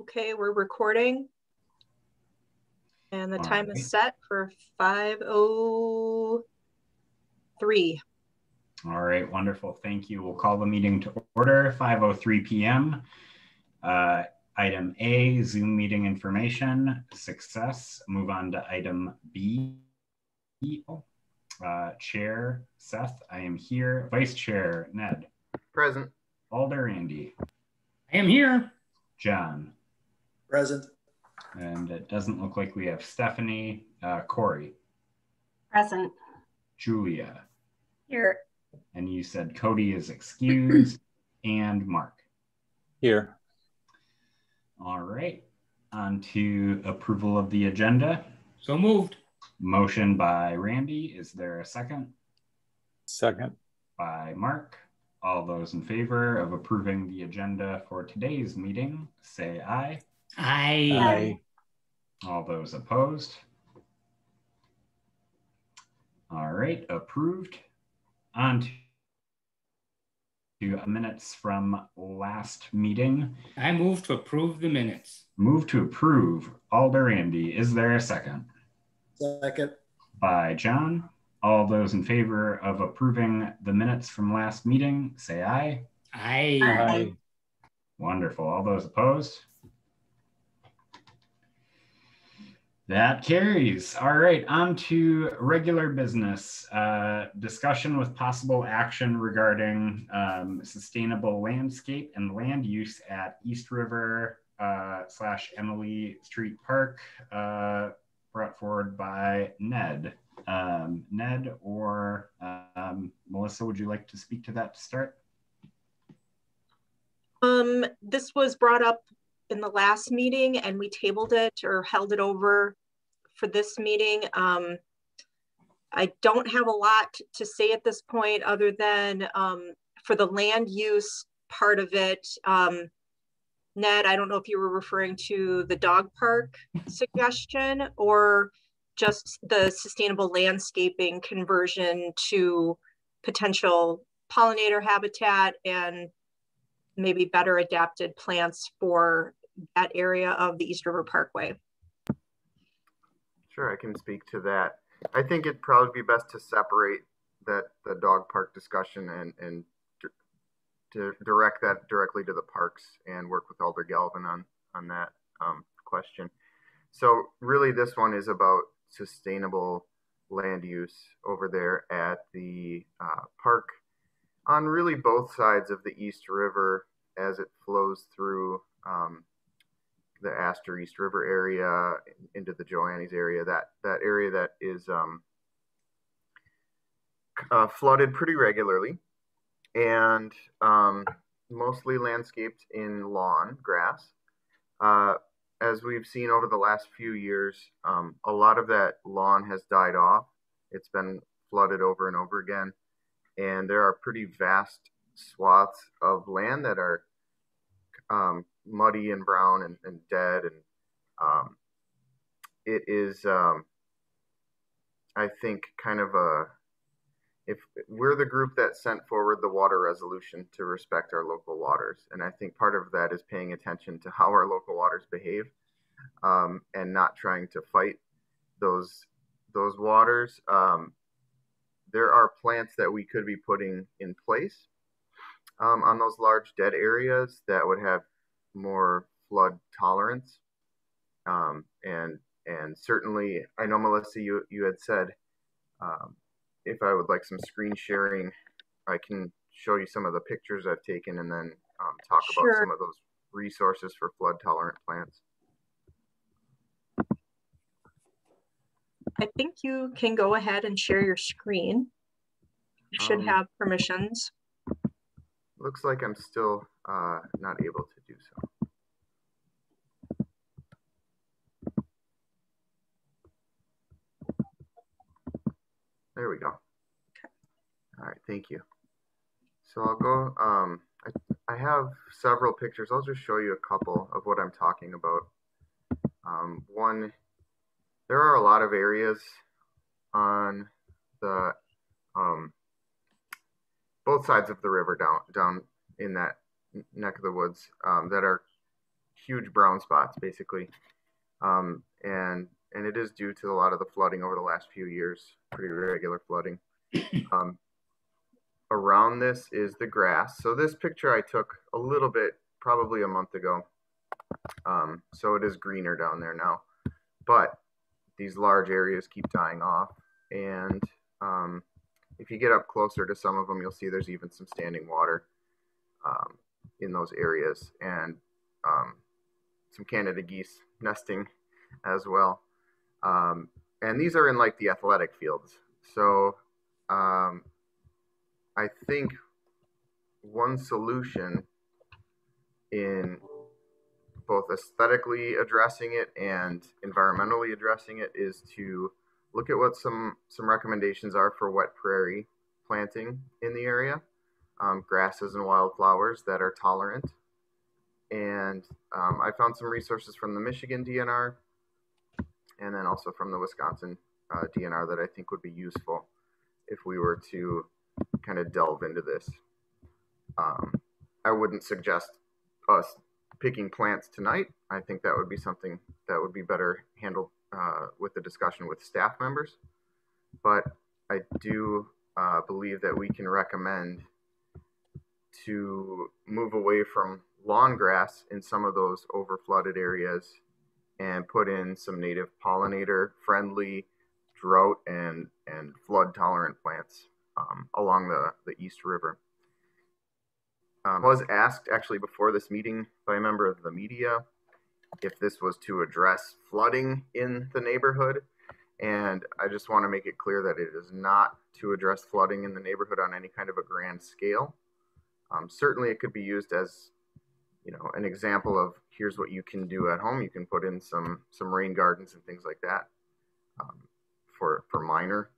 Okay, we're recording. And the All time right. is set for 5:03. All right, wonderful. Thank you. We'll call the meeting to order, 5:03 PM. Uh, Item A, Zoom meeting information, success. Move on to item B. Uh, Chair Seth, I am here. Vice Chair Ned, Present. Alder Andy, I am here. John, Present. and it doesn't look like we have Stephanie, uh, Corey, Present. Julia, Here. and you said Cody is excused, and Mark. Here. All right, on to approval of the agenda. So moved. Motion by Randy. Is there a second? Second. By Mark. All those in favor of approving the agenda for today's meeting, say aye. I. Aye. All those opposed? All right, approved. On to to minutes from last meeting. I move to approve the minutes. Move to approve. Alder Andy, is there a second? Second. by John. All those in favor of approving the minutes from last meeting, say aye. I. Aye. Wonderful. All those opposed? That carries. All right, on to regular business. Uh, discussion with possible action regarding um, sustainable landscape and land use at East River uh, slash Emily Street Park, uh, brought forward by Ned. Um, Ned or um, Melissa, would you like to speak to that to start? Um, this was brought up in the last meeting and we tabled it or held it over for this meeting. Um, I don't have a lot to say at this point other than um, for the land use part of it. Um, Ned, I don't know if you were referring to the dog park suggestion or just the sustainable landscaping conversion to potential pollinator habitat and maybe better adapted plants for that area of the East River Parkway. Sure, I can speak to that. I think it'd probably be best to separate that the dog park discussion and and to direct that directly to the parks and work with Alder Galvin on on that um, question. So really, this one is about sustainable land use over there at the uh, park on really both sides of the East River as it flows through um, the Astor East River area into the Joannes area. That that area that is um, uh, flooded pretty regularly and um, mostly landscaped in lawn grass. Uh, as we've seen over the last few years, um, a lot of that lawn has died off. It's been flooded over and over again, and there are pretty vast swaths of land that are um, muddy and brown and, and dead, and um, it is, um, I think, kind of a if we're the group that sent forward the water resolution to respect our local waters, and I think part of that is paying attention to how our local waters behave, um, and not trying to fight those those waters. Um, there are plants that we could be putting in place um, on those large dead areas that would have more flood tolerance, um, and and certainly, I know Melissa, you you had said. Um, if I would like some screen sharing, I can show you some of the pictures I've taken and then um, talk Sure. about some of those resources for flood tolerant plants. I think you can go ahead and share your screen. You should Um, have permissions. Looks like I'm still uh, not able to do so. There we go. Okay. All right, thank you. So I'll go, um, I, I have several pictures. I'll just show you a couple of what I'm talking about. Um, one, there are a lot of areas on the, um, both sides of the river down, down in that neck of the woods, um, that are huge brown spots basically, um, and and it is due to a lot of the flooding over the last few years, pretty regular flooding. Um, around this is the grass. So this picture I took a little bit, probably a month ago. Um, so it is greener down there now, but these large areas keep dying off. And um, if you get up closer to some of them, you'll see there's even some standing water um, in those areas and um, some Canada geese nesting as well. Um, and these are in like the athletic fields. So um, I think one solution in both aesthetically addressing it and environmentally addressing it is to look at what some some recommendations are for wet prairie planting in the area, um, grasses and wildflowers that are tolerant. And um, I found some resources from the Michigan DNR and then also from the Wisconsin uh, DNR that I think would be useful if we were to kind of delve into this. Um, I wouldn't suggest us picking plants tonight. I think that would be something that would be better handled uh, with the discussion with staff members. But I do uh, believe that we can recommend to move away from lawn grass in some of those over flooded areas and put in some native pollinator friendly drought and, and flood tolerant plants um, along the, the East River. Um, was asked actually before this meeting by a member of the media if this was to address flooding in the neighborhood. And I just want to make it clear that it is not to address flooding in the neighborhood on any kind of a grand scale. Um, certainly, it could be used as, you know, an example of here's what you can do at home. You can put in some some rain gardens and things like that um, for for minor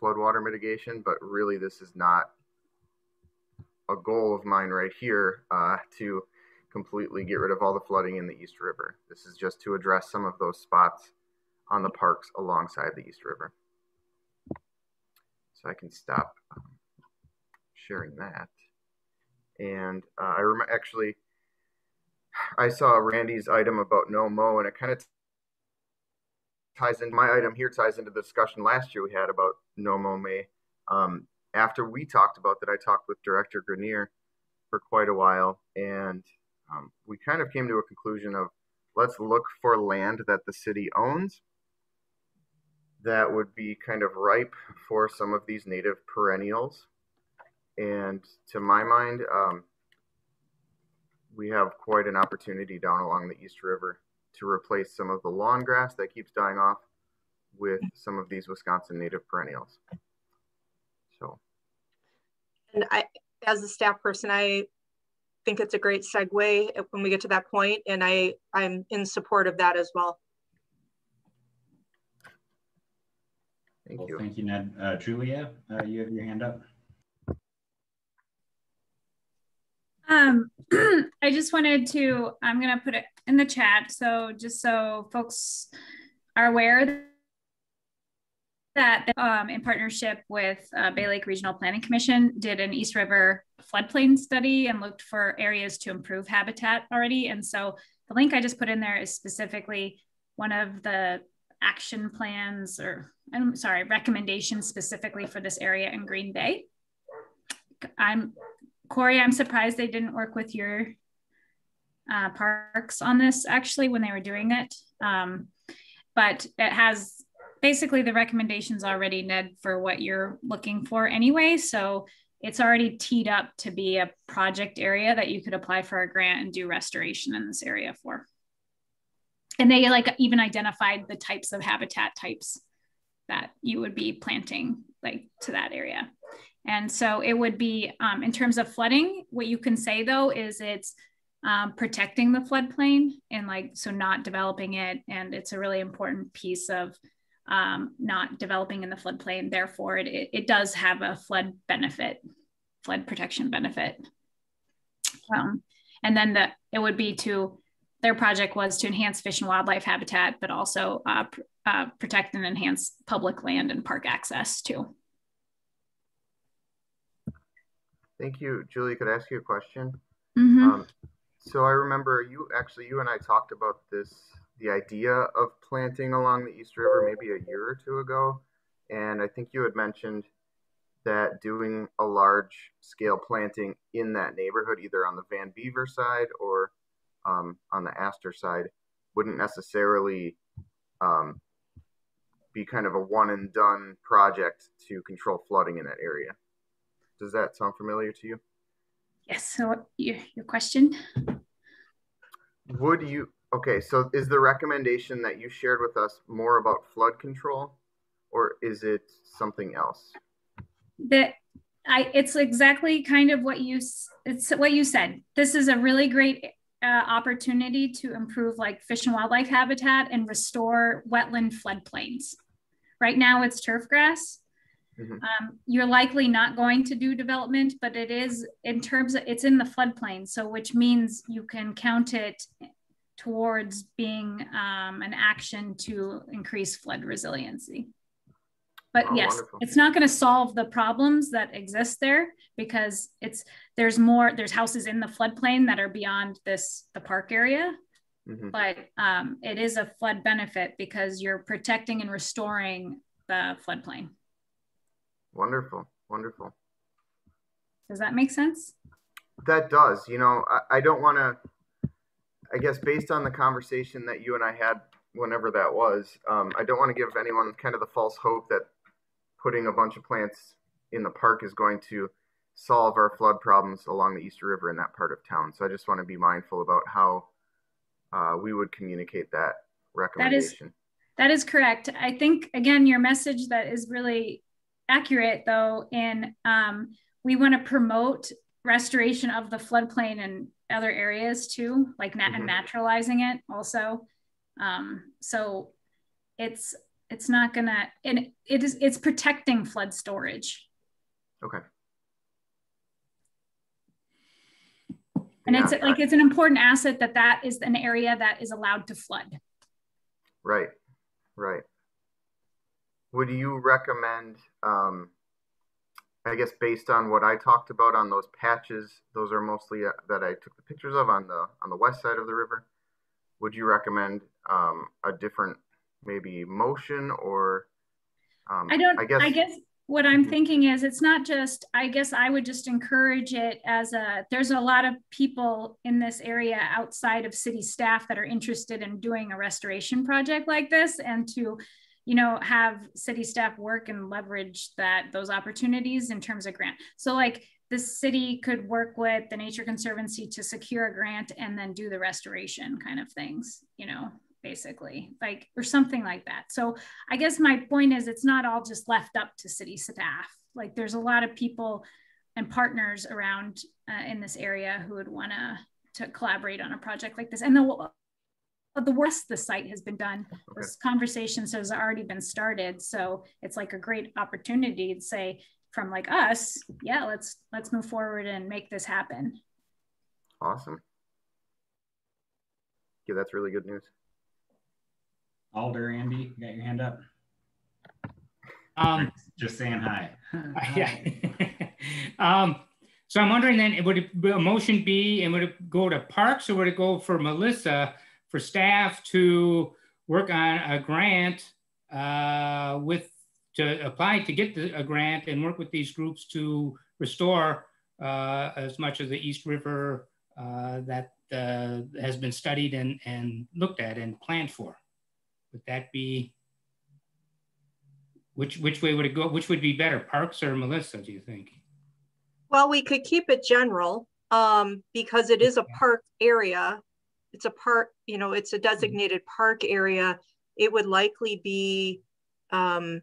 floodwater mitigation. But really, this is not a goal of mine right here uh, to completely get rid of all the flooding in the East River. This is just to address some of those spots on the parks alongside the East River. So I can stop um, sharing that. And uh, I remember actually, I saw Randy's item about no mow, and it kind of ties in. My item here ties into the discussion last year we had about no mow May. Um, after we talked about that, I talked with Director Grenier for quite a while, and um, we kind of came to a conclusion of let's look for land that the city owns that would be kind of ripe for some of these native perennials. And to my mind, um, we have quite an opportunity down along the East River to replace some of the lawn grass that keeps dying off with some of these Wisconsin native perennials. So, and I, as a staff person, I think it's a great segue when we get to that point, and I I'm in support of that as well. Thank well, you. Thank you, Ned. Uh, Julia, uh, you have your hand up. Um, I just wanted to, I'm going to put it in the chat. So just so folks are aware that um, in partnership with uh, Bay Lake Regional Planning Commission did an East River floodplain study and looked for areas to improve habitat already. And so the link I just put in there is specifically one of the action plans or I'm sorry, recommendations specifically for this area in Green Bay. I'm Corey, I'm surprised they didn't work with your uh, parks on this actually when they were doing it. Um, but it has basically the recommendations already, Ned, for what you're looking for anyway. So it's already teed up to be a project area that you could apply for a grant and do restoration in this area for. And they like even identified the types of habitat types that you would be planting like to that area. And so it would be, um, in terms of flooding, what you can say though is it's um, protecting the floodplain and like, so not developing it. And it's a really important piece of um, not developing in the floodplain. Therefore, it, it, does have a flood benefit, flood protection benefit. Um, and then the, it would be to, their project was to enhance fish and wildlife habitat, but also uh, uh, protect and enhance public land and park access too. Thank you. Julie, could I ask you a question? Mm -hmm. um, so I remember you actually you and I talked about this the idea of planting along the East River maybe a year or two ago, and I think you had mentioned that doing a large scale planting in that neighborhood, either on the Van Beaver side or um, on the Astor side, wouldn't necessarily um, be kind of a one and done project to control flooding in that area. Does that sound familiar to you? Yes. So your, your question? Would you, okay, so is the recommendation that you shared with us more about flood control or is it something else? That I, it's exactly kind of what you, it's what you said. This is a really great uh, opportunity to improve like fish and wildlife habitat and restore wetland floodplains. Right now it's turf grass. Mm-hmm. Um, you're likely not going to do development, but it is in terms of it's in the floodplain. So, which means you can count it towards being um, an action to increase flood resiliency. But oh, yes, wonderful. it's not going to solve the problems that exist there because it's there's more there's houses in the floodplain that are beyond this the park area. Mm-hmm. But um, it is a flood benefit because you're protecting and restoring the floodplain. Wonderful, wonderful. Does that make sense? That does. You know, I, I don't want to. I guess based on the conversation that you and I had, whenever that was, um, I don't want to give anyone kind of the false hope that putting a bunch of plants in the park is going to solve our flood problems along the East River in that part of town. So I just want to be mindful about how uh, we would communicate that recommendation. That is, that is correct. I think again, your message that is really accurate though, in um, we want to promote restoration of the floodplain and other areas too, like nat- mm-hmm. naturalizing it also. Um, so it's it's not gonna and it is it's protecting flood storage. Okay. And yeah, it's like it's an important asset that that is an area that is allowed to flood. Right. Right. Would you recommend um i guess based on what i talked about on those patches those are mostly uh, that i took the pictures of on the on the west side of the river would you recommend um, a different maybe motion or um, I don't I guess I guess what I'm mm-hmm. thinking is it's not just I guess I would just encourage it as a there's a lot of people in this area outside of city staff that are interested in doing a restoration project like this and to you know have city staff work and leverage that those opportunities in terms of grant. So like the city could work with the nature conservancy to secure a grant and then do the restoration kind of things you know basically like or something like that. So i guess my point is it's not all just left up to city staff. Like there's a lot of people and partners around uh, in this area who would want to to collaborate on a project like this. And the the worst the site has been done okay. this conversation has already been started so it's like a great opportunity to say from like us yeah let's let's move forward and make this happen awesome yeah that's really good news Alder, Andy, you got your hand up? Um, just saying hi. yeah. um, so I'm wondering then, would it, a motion be, and would it go to Parks or would it go for Melissa for staff to work on a grant uh, with to apply to get the, a grant and work with these groups to restore uh, as much of the East River uh, that uh, has been studied and, and looked at and planned for? Would that be, which, which way would it go? Which would be better, Parks or Melissa, do you think? Well, we could keep it general um, because it is a park area. It's a park, you know, it's a designated park area. It would likely be um,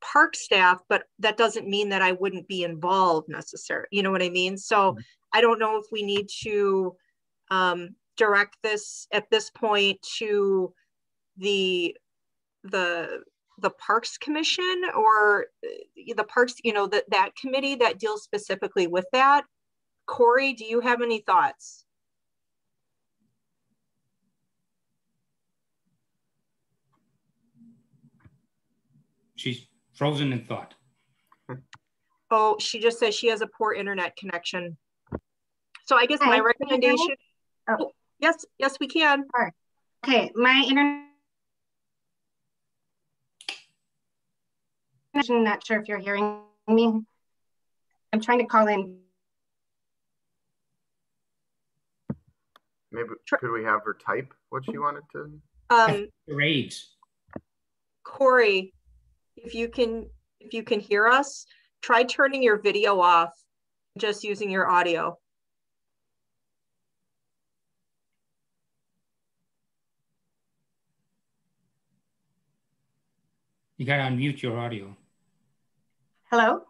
park staff, but that doesn't mean that I wouldn't be involved necessarily. You know what I mean? So mm-hmm. I don't know if we need to um, direct this at this point to the the the parks commission or uh, the parks you know that that committee that deals specifically with that corey do you have any thoughts she's frozen in thought oh she just says she has a poor internet connection So I guess my Hi, can you hear me? recommendation, Oh. yes, yes, we can. Okay, my internet. I'm not sure if you're hearing me. I'm trying to call in. Maybe could we have her type what she wanted to? Um, Grades. Corey, if you can, if you can hear us, try turning your video off, just using your audio. You got to unmute your audio. Hello?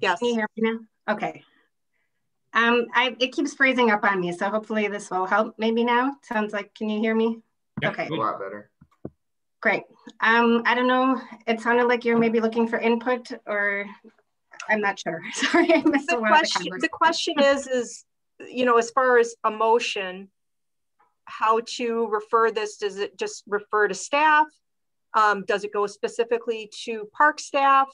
Yes. Can you hear me now? Okay. Um, I, it keeps freezing up on me, so hopefully this will help maybe now. Sounds like, can you hear me? Yep, Okay. A lot better. Great. Um, I don't know, it sounded like you're maybe looking for input or I'm not sure. Sorry, I missed The of the question, the question is, is, you know, as far as emotion, how to refer this, does it just refer to staff? Um, does it go specifically to park staff?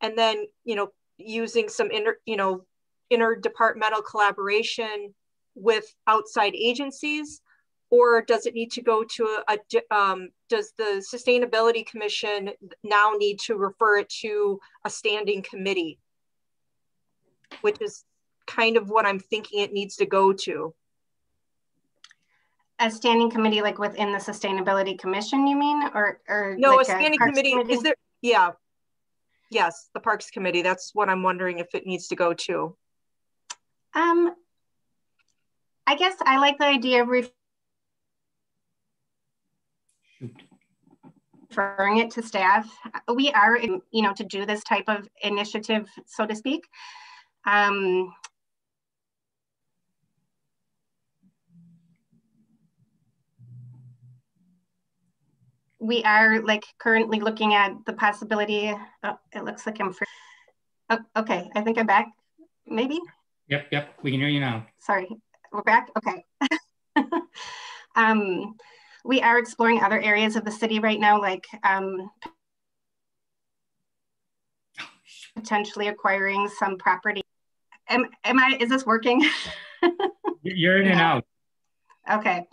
And then, you know, using some inter, you know, interdepartmental collaboration with outside agencies? Or does it need to go to a, a um, does the Sustainability Commission now need to refer it to a standing committee? Which is kind of what I'm thinking it needs to go to. A standing committee like within the Sustainability Commission, you mean? Or, or No, a like standing Parks committee, is there, yeah. Yes, the Parks Committee, that's what I'm wondering if it needs to go to. Um, I guess I like the idea of referring it to staff. We are, you know, to do this type of initiative, so to speak. Um, we are like currently looking at the possibility. Oh, it looks like I'm. Free. Oh, okay, I think I'm back. Maybe. Yep, yep. We can hear you now. sorry, we're back, okay. um, we are exploring other areas of the city right now, like um, potentially acquiring some property. Am, am I, is this working? You're in and out. okay.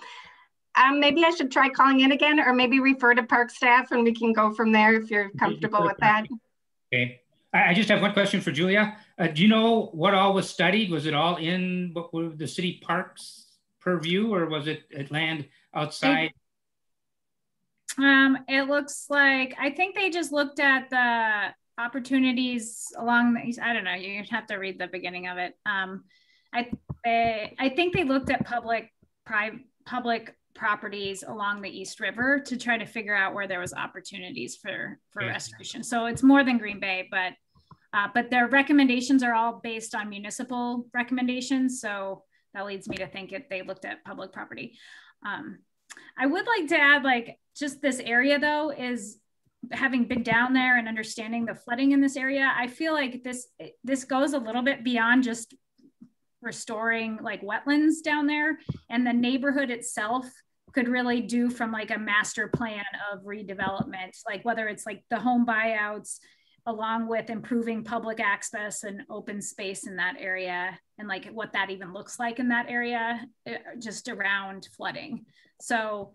Um, maybe I should try calling in again or maybe refer to park staff and we can go from there if you're comfortable with that. Okay. I, I just have one question for Julia. Uh, do you know what all was studied? Was it all in what were the city parks purview or was it at land outside? Um, it looks like I think they just looked at the opportunities along the east. I don't know. You have to read the beginning of it. Um, I they, I think they looked at public private public properties along the East River to try to figure out where there was opportunities for for Okay. restoration. So it's more than Green Bay, but uh, but their recommendations are all based on municipal recommendations. So that leads me to think it they looked at public property. Um, I would like to add, like, just this area though is having been down there and understanding the flooding in this area. I feel like this this goes a little bit beyond just restoring like wetlands down there, and the neighborhood itself could really do from like a master plan of redevelopment, like whether it's like the home buyouts along with improving public access and open space in that area and like what that even looks like in that area eh, just around flooding so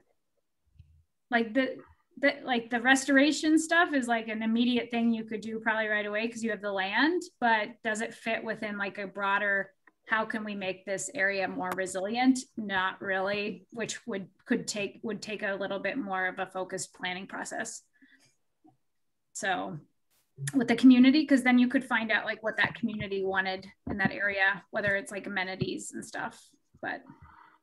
like the, the like the restoration stuff is like an immediate thing you could do probably right away because you have the land but does it fit within like a broader how can we make this area more resilient? Not really which would could take would take a little bit more of a focused planning process. So with the community because then you could find out like what that community wanted in that area whether it's like amenities and stuff but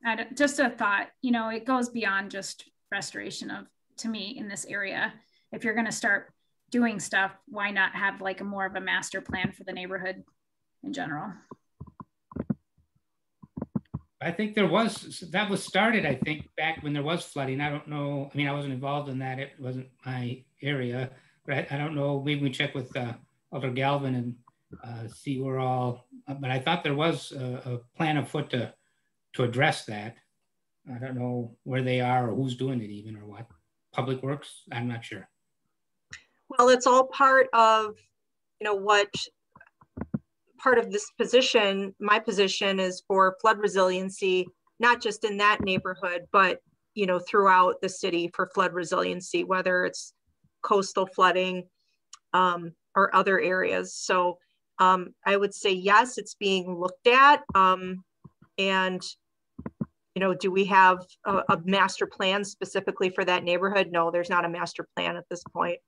I just a thought you know it goes beyond just restoration of to me in this area if you're going to start doing stuff why not have like a more of a master plan for the neighborhood in general I think there was, that was started, I think, back when there was flooding. I don't know. I mean, I wasn't involved in that. It wasn't my area. But I, don't know. Maybe we check with uh, Alder Galvin and uh, see where all, but I thought there was a, a plan afoot to, to address that. I don't know where they are or who's doing it even or what. Public Works? I'm not sure. Well, it's all part of, you know, what part of this position, my position is for flood resiliency, not just in that neighborhood, but you know, throughout the city for flood resiliency, whether it's coastal flooding um, or other areas. So um, I would say yes, it's being looked at. Um, and you know, do we have a, a master plan specifically for that neighborhood? No, there's not a master plan at this point.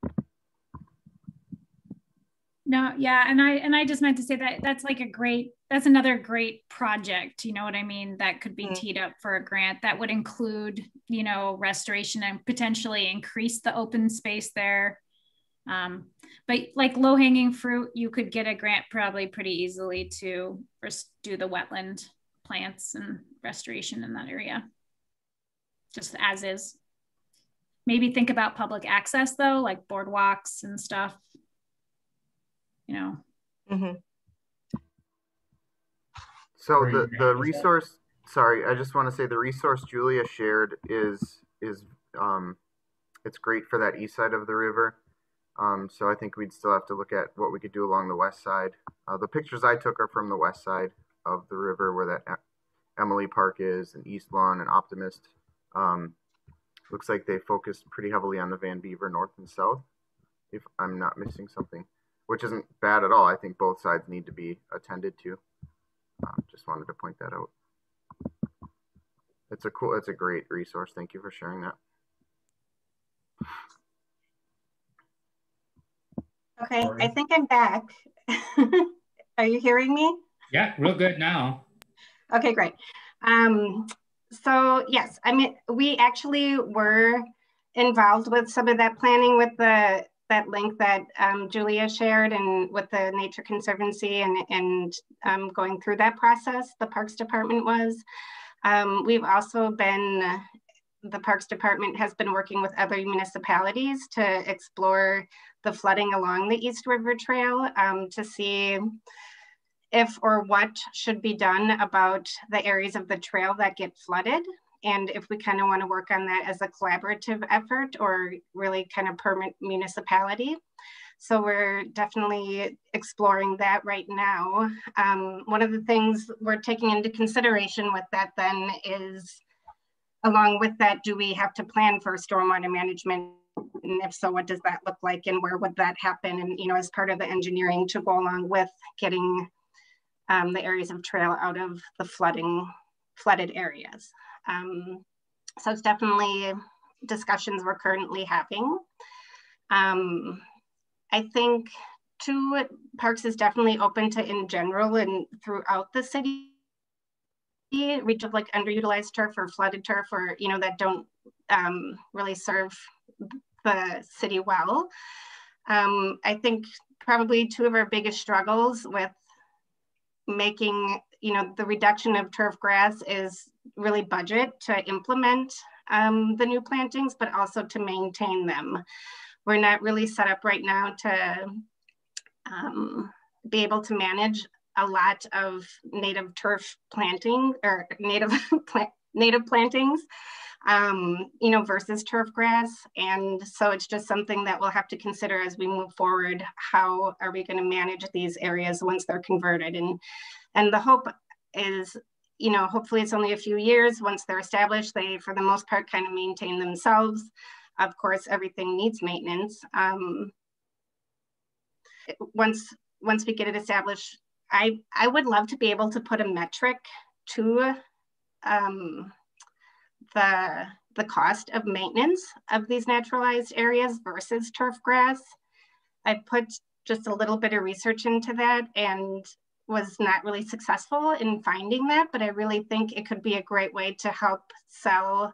No, yeah, and I and I just meant to say that that's like a great that's another great project, you know what I mean, that could be mm-hmm. teed up for a grant that would include, you know, restoration and potentially increase the open space there. Um, but like low hanging fruit, you could get a grant probably pretty easily to do the wetland plants and restoration in that area, just as is. Maybe think about public access though, like boardwalks and stuff you know. Mm-hmm. So the the resource. Sorry, I just want to say the resource Julia shared is is um, it's great for that east side of the river. Um, so I think we'd still have to look at what we could do along the west side. Uh, the pictures I took are from the west side of the river where that Emily Park is and East Lawn and Optimist. Um, looks like they focused pretty heavily on the Van Beaver north and south, if I'm not missing something which isn't bad at all. I think both sides need to be attended to. Um, just wanted to point that out. It's a cool, it's a great resource. Thank you for sharing that. Okay, Sorry. I think I'm back. Are you hearing me? Yeah, real good now. Okay, great. Um, so yes, I mean, we actually were involved with some of that planning with the that link that um, Julia shared and with the Nature Conservancy and, and um, going through that process, the Parks Department was. Um, we've also been, the Parks Department has been working with other municipalities to explore the flooding along the East River Trail um, to see if or what should be done about the areas of the trail that get flooded and if we kind of want to work on that as a collaborative effort or really kind of permanent municipality. So we're definitely exploring that right now. Um, one of the things we're taking into consideration with that then is, along with that, do we have to plan for stormwater management? And if so, what does that look like and where would that happen? And, you know, as part of the engineering to go along with getting um, the areas of trail out of the flooding, flooded areas. Um, so it's definitely discussions we're currently having. Um, I think two parks is definitely open to in general and throughout the city reach of like underutilized turf or flooded turf or you know that don't um, really serve the city well. Um, I think probably two of our biggest struggles with making you know the reduction of turf grass is really budget to implement um, the new plantings, but also to maintain them. We're not really set up right now to um, be able to manage a lot of native turf planting or native plant, native plantings, um, you know, versus turf grass. And so it's just something that we'll have to consider as we move forward. How are we going to manage these areas once they're converted? And and the hope is you know, hopefully it's only a few years. Once they're established, they, for the most part, kind of maintain themselves. Of course, everything needs maintenance. Um, once, once we get it established, I, I would love to be able to put a metric to um, the, the cost of maintenance of these naturalized areas versus turf grass. I put just a little bit of research into that and was not really successful in finding that, but I really think it could be a great way to help sell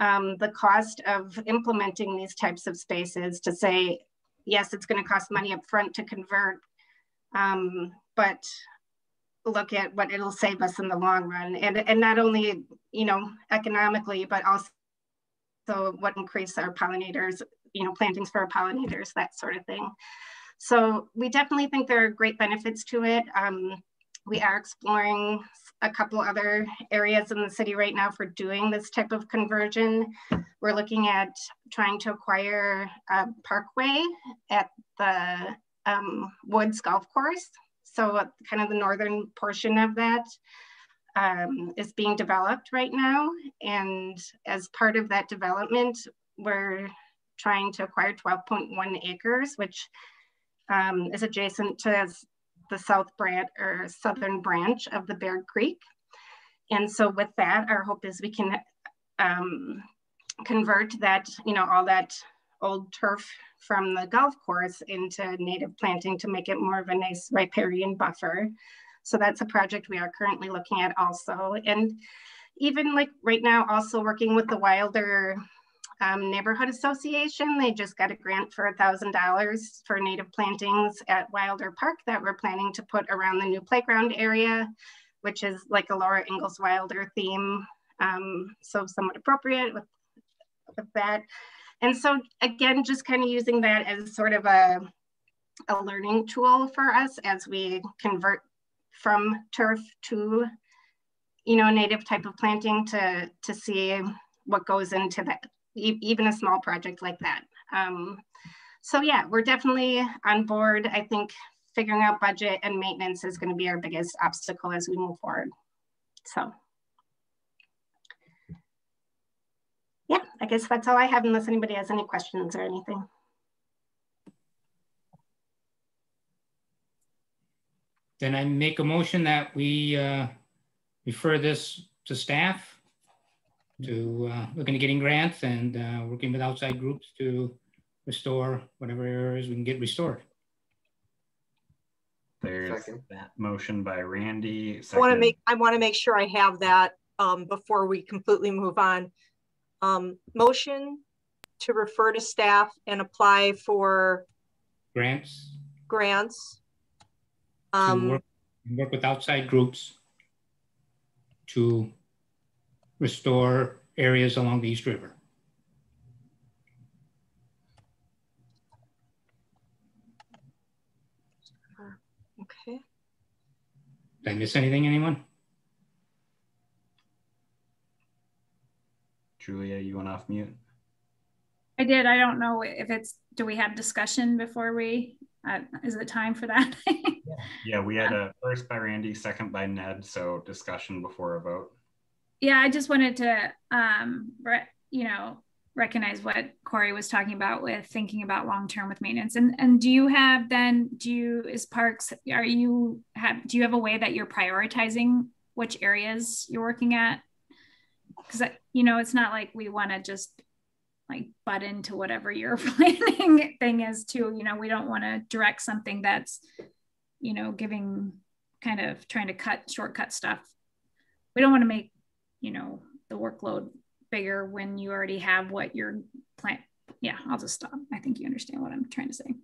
um, the cost of implementing these types of spaces to say, yes, it's going to cost money up front to convert, um, but look at what it'll save us in the long run. And, and not only, you know, economically, but also what increase our pollinators, you know, plantings for our pollinators, that sort of thing. So we definitely think there are great benefits to it. Um, we are exploring a couple other areas in the city right now for doing this type of conversion. We're looking at trying to acquire a parkway at the um, Woods Golf Course. So uh, kind of the northern portion of that um, is being developed right now. And as part of that development, we're trying to acquire 12.1 acres, which um, is adjacent to the south branch or southern branch of the Baird Creek. And so with that, our hope is we can um, convert that, you know, all that old turf from the golf course into native planting to make it more of a nice riparian buffer. So that's a project we are currently looking at also. And even like right now, also working with the Wilder um, Neighborhood Association, they just got a grant for a $1,000 for native plantings at Wilder Park that we're planning to put around the new playground area, which is like a Laura Ingalls Wilder theme. Um, so somewhat appropriate with, with that. And so again, just kind of using that as sort of a, a learning tool for us as we convert from turf to, you know, native type of planting to, to see what goes into that, even a small project like that. Um, so yeah, we're definitely on board. I think figuring out budget and maintenance is gonna be our biggest obstacle as we move forward. So. Yeah, I guess that's all I have unless anybody has any questions or anything. Then I make a motion that we uh, refer this to staff to uh, look into getting grants and uh, working with outside groups to restore whatever areas we can get restored. There's Second. that motion by Randy. I want to make, I want to make sure I have that um, before we completely move on. Um, motion to refer to staff and apply for Grants grants. to Um, work, work with outside groups to restore areas along the East River. okay. Did I miss anything, anyone? Julia, you went off mute? I did. I don't know if it's, do we have discussion before we, uh, is it time for that? Yeah, we had a first by Randy, second by Ned, so discussion before a vote. yeah, I just wanted to, um, you know, recognize what Corey was talking about with thinking about long term with maintenance. And and do you have then? Do you is parks? Are you have? Do you have a way that you're prioritizing which areas you're working at? Because you know, it's not like we want to just like butt into whatever your planning thing is too. You know, we don't want to direct something that's, you know, giving kind of trying to cut shortcut stuff. We don't want to make, you know, the workload bigger when you already have what your plan. Yeah, I'll just stop. I think you understand what I'm trying to say.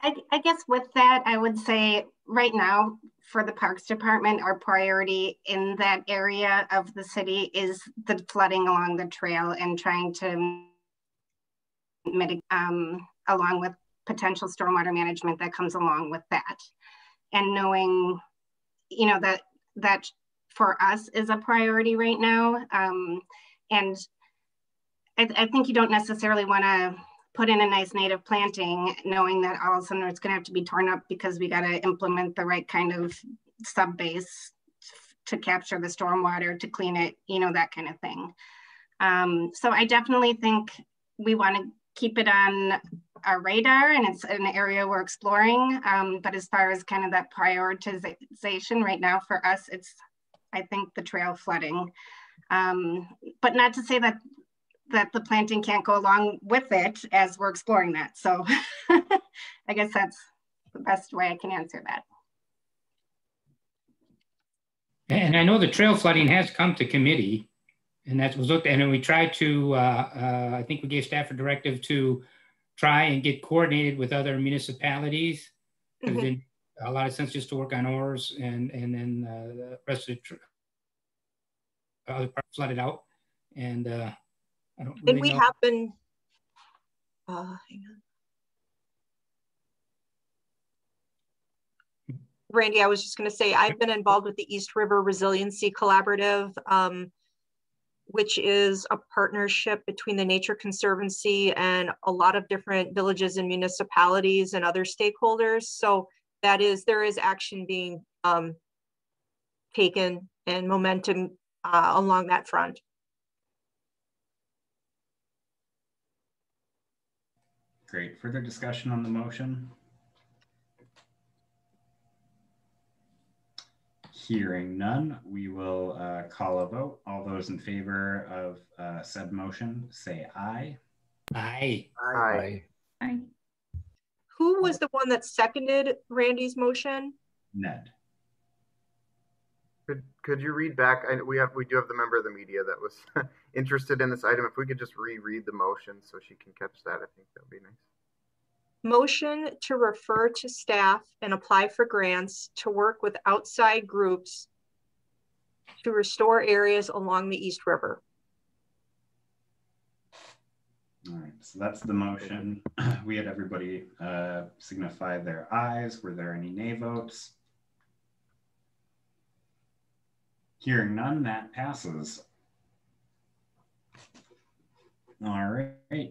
I, I guess with that, I would say right now for the Parks Department, our priority in that area of the city is the flooding along the trail and trying to mitigate um, along with potential stormwater management that comes along with that. And knowing, you know, that that for us is a priority right now. Um, and I, I think you don't necessarily want to put in a nice native planting, knowing that all of a sudden it's going to have to be torn up because we got to implement the right kind of sub base to capture the stormwater, to clean it, you know, that kind of thing. Um, so I definitely think we want to keep it on our radar and it's an area we're exploring. Um, but as far as kind of that prioritization right now for us, it's, I think the trail flooding. Um, but not to say that that the planting can't go along with it as we're exploring that. So I guess that's the best way I can answer that. And I know the trail flooding has come to committee and that was looked at and we tried to, uh, uh, I think we gave staff a directive to try and get coordinated with other municipalities. Mm -hmm. a lot of sense just to work on ours and, and then uh, the rest of the other part flooded out. And uh, I don't really and we know. have been, uh, hang on. Randy, I was just going to say, I've been involved with the East River Resiliency Collaborative. Um, which is a partnership between the Nature Conservancy and a lot of different villages and municipalities and other stakeholders. So that is, there is action being um, taken and momentum uh, along that front. Great. Further discussion on the motion? Hearing none, we will uh, call a vote. All those in favor of uh, said motion, say aye. Aye. Aye. Aye. Who was the one that seconded Randy's motion? Ned. Could, could you read back? I, we have we do have the member of the media that was interested in this item. If we could just reread the motion so she can catch that, I think that would be nice. Motion to refer to staff and apply for grants to work with outside groups to restore areas along the East River. All right, so that's the motion. We had everybody uh, signify their ayes. Were there any nay votes? Hearing none, that passes. All right.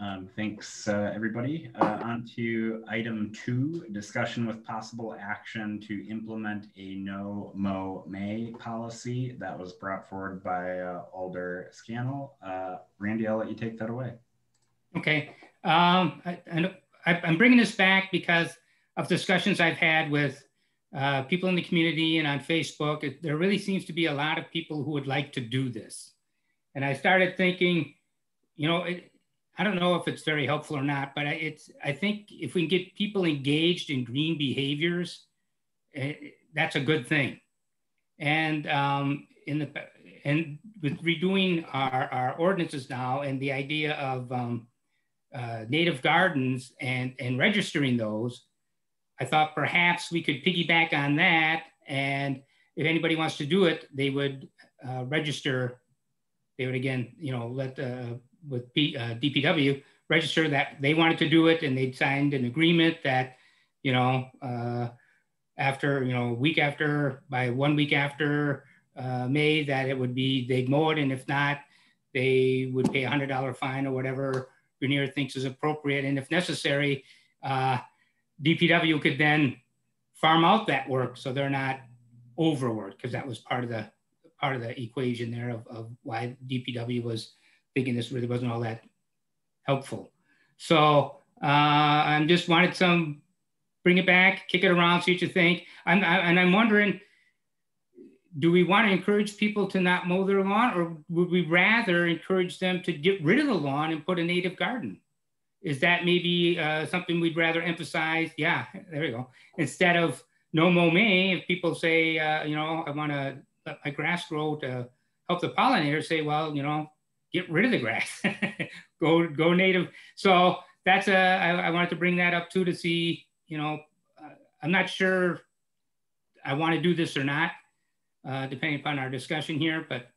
Um, thanks, uh, everybody. Uh, on to item two, discussion with possible action to implement a no mo may policy that was brought forward by uh, Alder Scannell. Uh, Randy, I'll let you take that away. Okay. Um, I, I, I'm bringing this back because of discussions I've had with uh, people in the community and on Facebook. It, there really seems to be a lot of people who would like to do this. And I started thinking, you know, it, I don't know if it's very helpful or not, but it's, I think if we can get people engaged in green behaviors, eh, that's a good thing. And um, in the, and with redoing our, our ordinances now and the idea of um, uh, native gardens and, and registering those, I thought perhaps we could piggyback on that. And if anybody wants to do it, they would uh, register. They would again, you know, let uh, with P, uh, DPW register that they wanted to do it, and they'd signed an agreement that, you know, uh, after you know, week after, by one week after uh, May, that it would be they'd mow it, and if not, they would pay a hundred dollar fine or whatever Grenier thinks is appropriate, and if necessary. DPW could then farm out that work so they're not overworked because that was part of the part of the equation there of, of why DPW was thinking this really wasn't all that helpful. So uh, I just wanted some bring it back, kick it around, see what you think. I'm, I, and I'm wondering, do we want to encourage people to not mow their lawn, or would we rather encourage them to get rid of the lawn and put a native garden? Is that maybe uh, something we'd rather emphasize? Yeah, there you go. Instead of no mow may, if people say, uh, you know, I want to let my grass grow to help the pollinators, say, well, you know, get rid of the grass, go go native. So that's a. I, I wanted to bring that up too to see, you know, uh, I'm not sure I want to do this or not, uh, depending upon our discussion here, but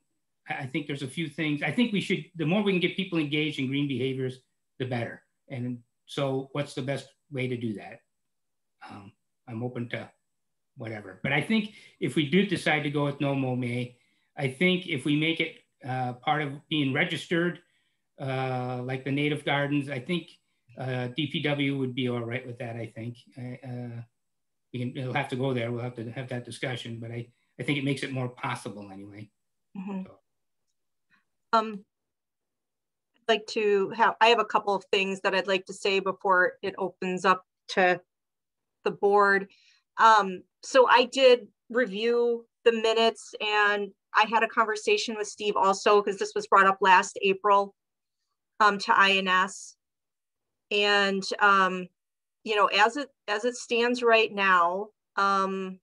I think there's a few things. I think we should. The more we can get people engaged in green behaviors, the better. And so, what's the best way to do that? Um, I'm open to whatever. But I think if we do decide to go with no mow may, I think if we make it uh, part of being registered, uh, like the native gardens, I think uh, DPW would be all right with that. I think uh, we can. It'll have to go there. We'll have to have that discussion. But I, I think it makes it more possible anyway. Mm-hmm. So. Um, like to have, I have a couple of things that I'd like to say before it opens up to the board. Um, so I did review the minutes and I had a conversation with Steve also because this was brought up last April um, to INS. And, um, you know, as it, as it stands right now, um,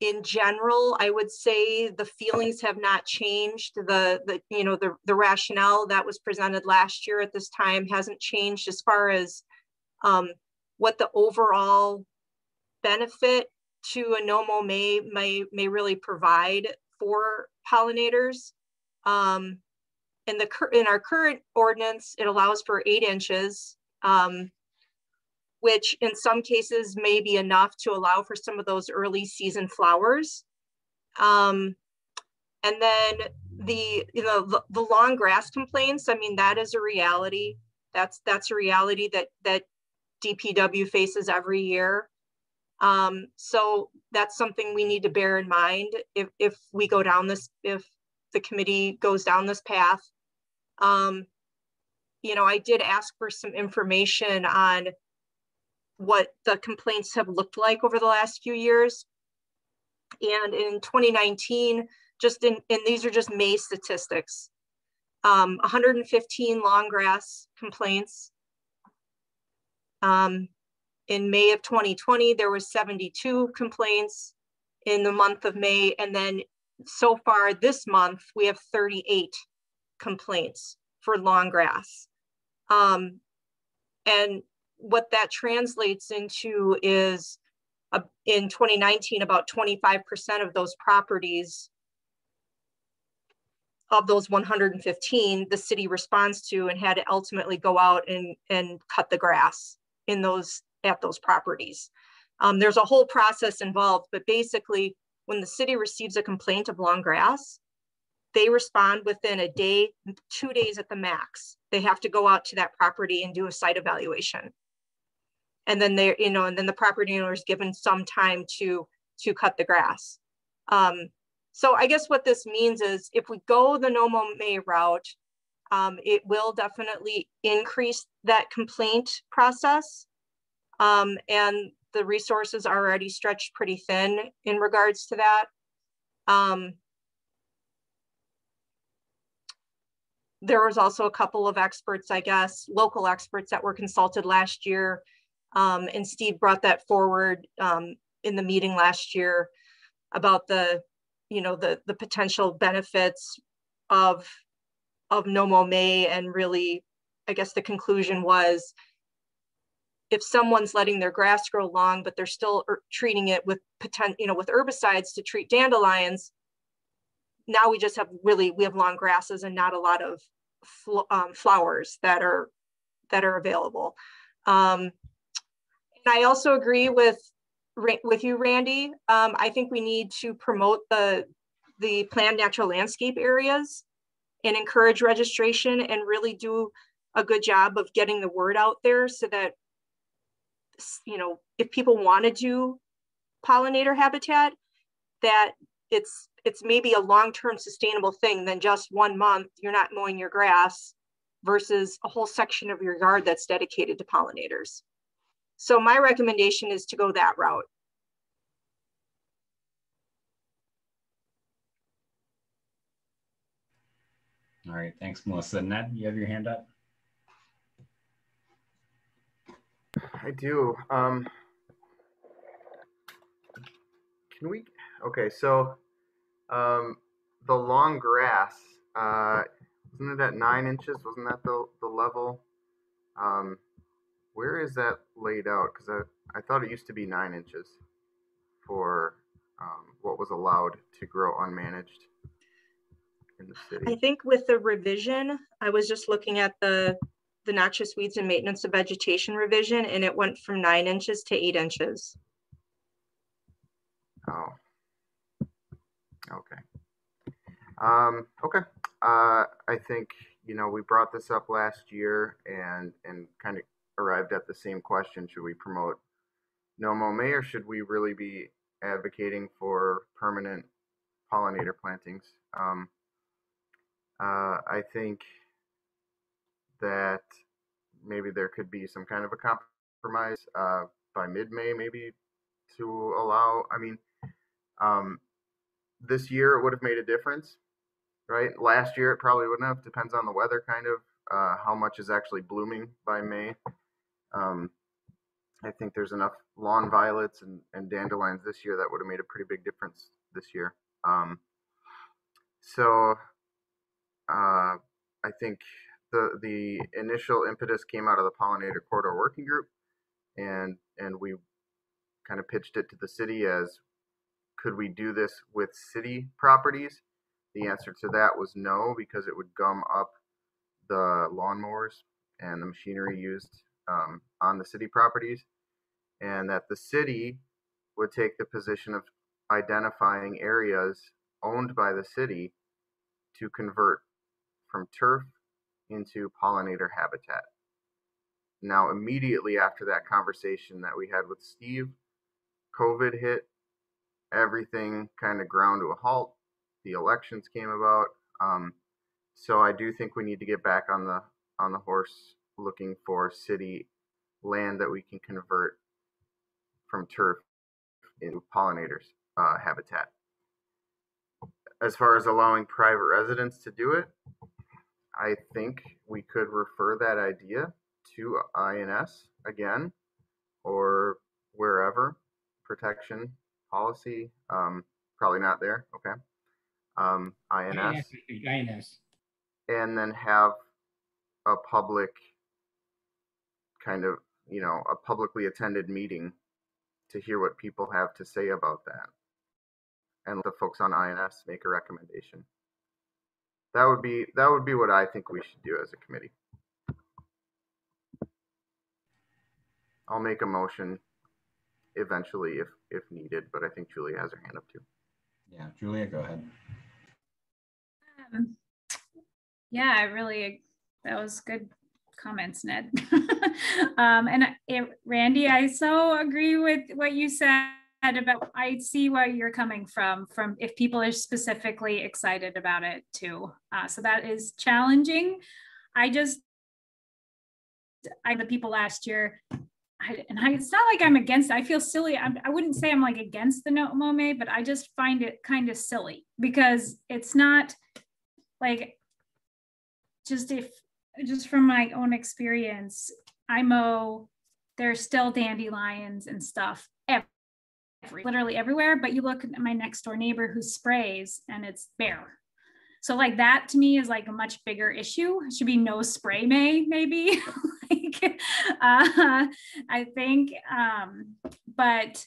in general, I would say the feelings have not changed. The, the you know, the, the rationale that was presented last year at this time hasn't changed as far as um, what the overall benefit to a no mow may, may, may really provide for pollinators. Um, in, the, in our current ordinance, it allows for eight inches. Um, which in some cases may be enough to allow for some of those early season flowers. Um, and then the, you know, the, the long grass complaints, I mean, that is a reality. That's, that's a reality that, that DPW faces every year. Um, so that's something we need to bear in mind if, if we go down this, if the committee goes down this path. Um, you know, I did ask for some information on what the complaints have looked like over the last few years. And in 2019, just in, and these are just May statistics, um, 115 long grass complaints. Um, in May of 2020, there was 72 complaints in the month of May. And then so far this month, we have 38 complaints for long grass. Um, and what that translates into is uh, in 2019, about 25% of those properties of those 115, the city responds to and had to ultimately go out and, and cut the grass in those at those properties. Um, there's a whole process involved, but basically when the city receives a complaint of long grass, they respond within a day, two days at the max. They have to go out to that property and do a site evaluation. And then they, you know, and then the property owner is given some time to to cut the grass. Um, so I guess what this means is if we go the no mow May route, um, it will definitely increase that complaint process. Um, and the resources are already stretched pretty thin in regards to that. Um, there was also a couple of experts, I guess, local experts that were consulted last year. Um, and Steve brought that forward um, in the meeting last year about the, you know, the, the potential benefits of, of no mow May and really, I guess the conclusion was if someone's letting their grass grow long, but they're still er, treating it with potent, you know, with herbicides to treat dandelions, now we just have really we have long grasses and not a lot of fl um, flowers that are that are available. Um, I also agree with with you, Randy. Um, I think we need to promote the the planned natural landscape areas and encourage registration and really do a good job of getting the word out there so that you know if people want to do pollinator habitat that it's it's maybe a long-term sustainable thing than just one month you're not mowing your grass versus a whole section of your yard that's dedicated to pollinators. So my recommendation is to go that route. All right, thanks, Melissa. Ned, you have your hand up? I do. Um, can we? Okay, so um, the long grass, uh, wasn't it at nine inches? Wasn't that the, the level? Um, where is that laid out? Because I, I thought it used to be nine inches for um, what was allowed to grow unmanaged in the city. I think with the revision, I was just looking at the the noxious weeds and maintenance of vegetation revision, and it went from nine inches to eight inches. Oh. Okay. Um, okay. Uh, I think you know we brought this up last year and and kind of arrived at the same question: Should we promote no mow May, or should we really be advocating for permanent pollinator plantings? Um, uh, I think that maybe there could be some kind of a compromise uh, by mid-May, maybe to allow. I mean, um, this year it would have made a difference, right? Last year it probably wouldn't have. Depends on the weather, kind of uh, how much is actually blooming by May. Um, I think there's enough lawn violets and, and dandelions this year that would have made a pretty big difference this year. Um, so uh, I think the the initial impetus came out of the pollinator corridor working group, and and we kind of pitched it to the city as could we do this with city properties? The answer to that was no, because it would gum up the lawnmowers and the machinery used um, on the city properties, and that the city would take the position of identifying areas owned by the city to convert from turf into pollinator habitat. Now, immediately after that conversation that we had with Steve, COVID hit, everything kind of ground to a halt. The elections came about. Um, so I do think we need to get back on the on the horse looking for city land that we can convert from turf into pollinators uh, habitat. As far as allowing private residents to do it, I think we could refer that idea to INS again or wherever protection policy. Um, probably not there. Okay. Um, INS. INS. And then have a public kind of, you know, a publicly attended meeting to hear what people have to say about that. And the folks on INS make a recommendation. That would be that would be what I think we should do as a committee. I'll make a motion eventually if if needed, but I think Julia has her hand up too. Yeah, Julia, go ahead. Um, yeah, I really, that was good comments, Ned. um, and it, Randy, I so agree with what you said about, I see where you're coming from, from if people are specifically excited about it too. Uh, so that is challenging. I just, I, the people last year, I, and I, it's not like I'm against. I feel silly. I'm, I would not say I'm like against the note mow but I just find it kind of silly because it's not like just if just from my own experience, I mow. There's still dandelions and stuff every, literally everywhere. But you look at my next door neighbor who sprays and it's bare. So like that to me is like a much bigger issue. It should be no spray May maybe. like uh, I think. Um, but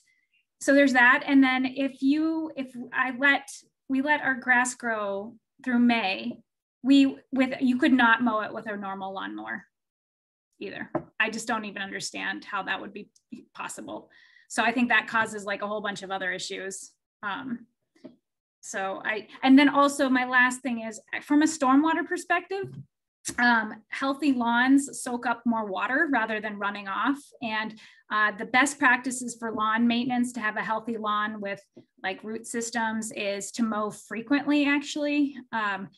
so there's that. And then if you if I let we let our grass grow through May, we with you could not mow it with a normal lawnmower either. I just don't even understand how that would be possible. So I think that causes like a whole bunch of other issues. Um, so I, and then also my last thing is from a stormwater perspective, um, healthy lawns soak up more water rather than running off. And uh, the best practices for lawn maintenance to have a healthy lawn with like root systems is to mow frequently actually. Um,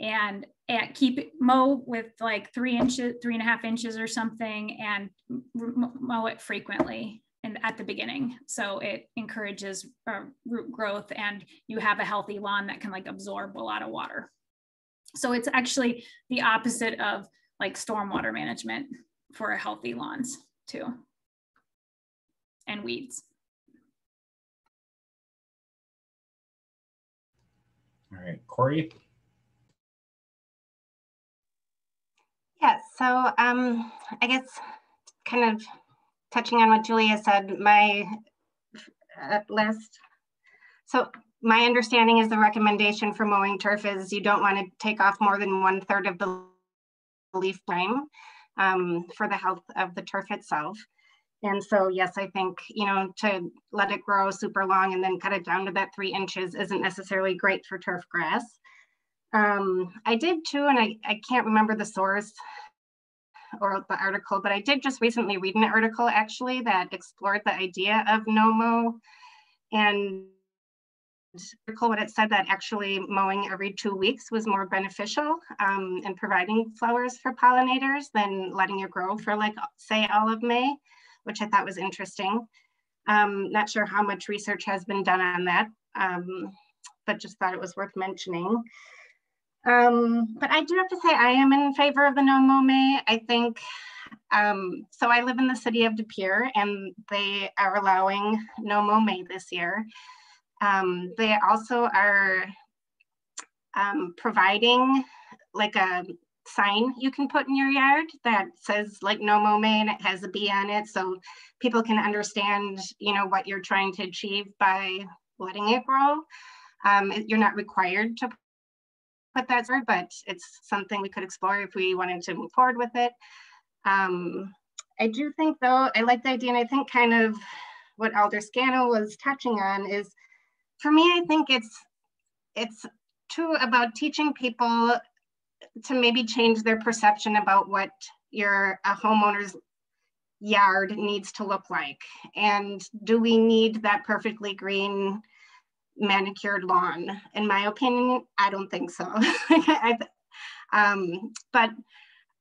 and, and keep mow with like three inches, three and a half inches or something and mow it frequently and at the beginning. So it encourages uh, root growth and you have a healthy lawn that can like absorb a lot of water. So it's actually the opposite of like stormwater management for healthy lawns too, and weeds. All right, Corey. Yeah, so um, I guess kind of touching on what Julia said, my uh, last, so my understanding is the recommendation for mowing turf is you don't want to take off more than one third of the leaf time um, for the health of the turf itself. And so, yes, I think, you know, to let it grow super long and then cut it down to that three inches isn't necessarily great for turf grass. Um, I did too, and I, I can't remember the source or the article, but I did just recently read an article actually that explored the idea of no-mow and what it said that actually mowing every two weeks was more beneficial um, in providing flowers for pollinators than letting it grow for like say all of May, which I thought was interesting. Um, not sure how much research has been done on that, um, but just thought it was worth mentioning. Um, but I do have to say I am in favor of the no May. I think um, so. I live in the city of De Pere, and they are allowing no May this year. Um, they also are um, providing like a sign you can put in your yard that says like no May and it has a bee on it, so people can understand you know what you're trying to achieve by letting it grow. Um, you're not required to put that forward, but it's something we could explore if we wanted to move forward with it. Um, I do think though, I like the idea and I think kind of what Alder Scannell was touching on is, for me, I think it's it's too about teaching people to maybe change their perception about what your a homeowner's yard needs to look like. And do we need that perfectly green manicured lawn? In my opinion, I don't think so. um, but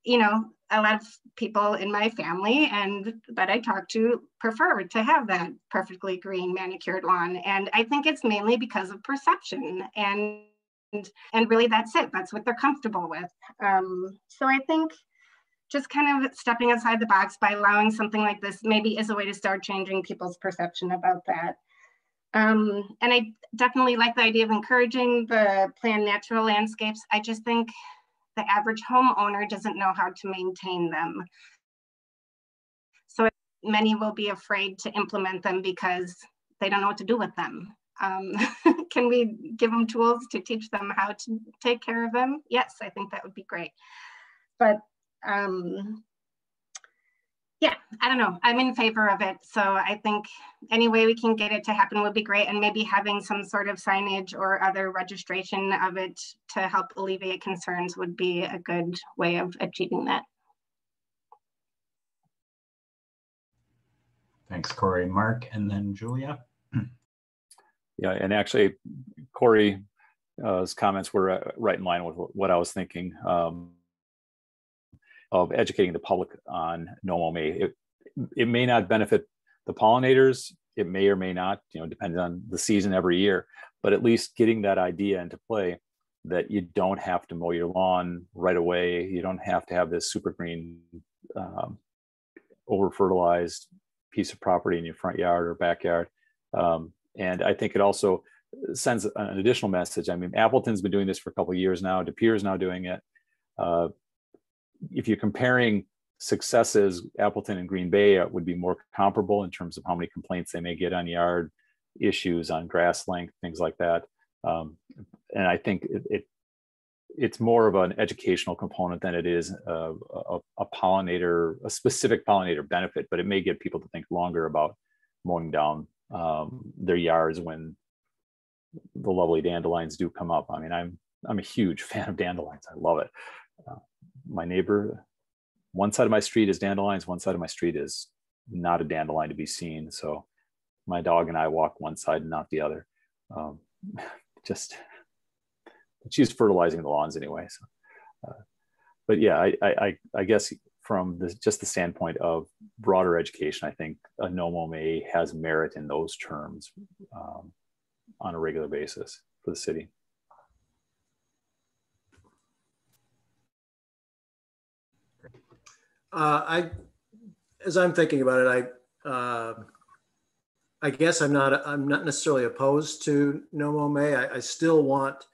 you know, a lot of people in my family and that I talk to prefer to have that perfectly green manicured lawn. And I think it's mainly because of perception and and really that's it. That's what they're comfortable with. Um, so I think just kind of stepping outside the box by allowing something like this maybe is a way to start changing people's perception about that. Um, and I definitely like the idea of encouraging the planned natural landscapes. I just think the average homeowner doesn't know how to maintain them. So many will be afraid to implement them because they don't know what to do with them. Um, can we give them tools to teach them how to take care of them? Yes, I think that would be great. But um, yeah, I don't know. I'm in favor of it. So I think any way we can get it to happen would be great. And maybe having some sort of signage or other registration of it to help alleviate concerns would be a good way of achieving that. Thanks, Corey. Mark, and then Julia. Yeah, and actually, Corey's uh, comments were uh, right in line with what I was thinking. Um, of educating the public on no mow May. It, it may not benefit the pollinators. It may or may not, you know, depending on the season every year, but at least getting that idea into play that you don't have to mow your lawn right away. You don't have to have this super green, um, over fertilized piece of property in your front yard or backyard. Um, and I think it also sends an additional message. I mean, Appleton's been doing this for a couple years now. De is now doing it. Uh, if you're comparing successes, Appleton and Green Bay would be more comparable in terms of how many complaints they may get on yard issues, on grass length, things like that. Um, and I think it, it, it's more of an educational component than it is a, a, a, pollinator, a specific pollinator benefit, but it may get people to think longer about mowing down um, their yards when the lovely dandelions do come up. I mean, I'm I'm a huge fan of dandelions. I love it. Uh, my neighbor, one side of my street is dandelions, one side of my street is not a dandelion to be seen. So my dog and I walk one side and not the other. Um, just she's fertilizing the lawns anyway. So, uh, but yeah, I, I, I guess from the, just the standpoint of broader education, I think a no mow May has merit in those terms um, on a regular basis for the city. Uh, I, as I'm thinking about it, I, uh, I guess I'm not, I'm not necessarily opposed to No Mow May. I, I still want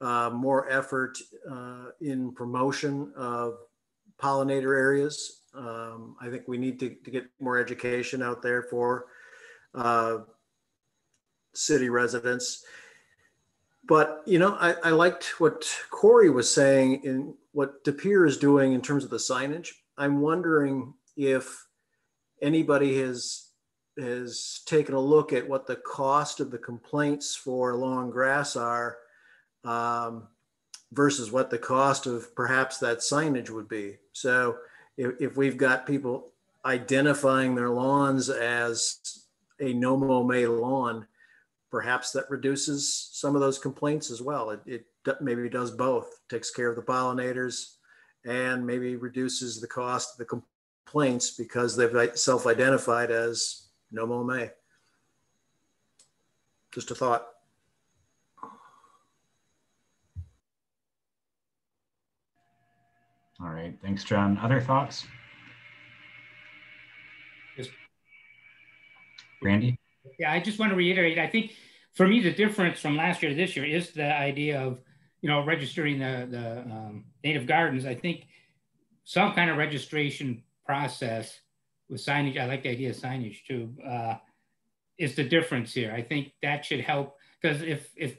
uh, more effort uh, in promotion of pollinator areas. Um, I think we need to, to, get more education out there for uh, city residents. But you know, I, I liked what Corey was saying in what De Pere is doing in terms of the signage. I'm wondering if anybody has has taken a look at what the cost of the complaints for long grass are um, versus what the cost of perhaps that signage would be. So if, if we've got people identifying their lawns as a no mow May lawn, perhaps that reduces some of those complaints as well. It, it maybe does both, takes care of the pollinators and maybe reduces the cost of the complaints because they've self-identified as no mow May. Just a thought. All right, thanks, John. Other thoughts? Yes. Randy? Yeah, I just want to reiterate, I think for me, the difference from last year to this year is the idea of you know, registering the, the um, native gardens, I think some kind of registration process with signage, I like the idea of signage too, uh, is the difference here. I think that should help because if, if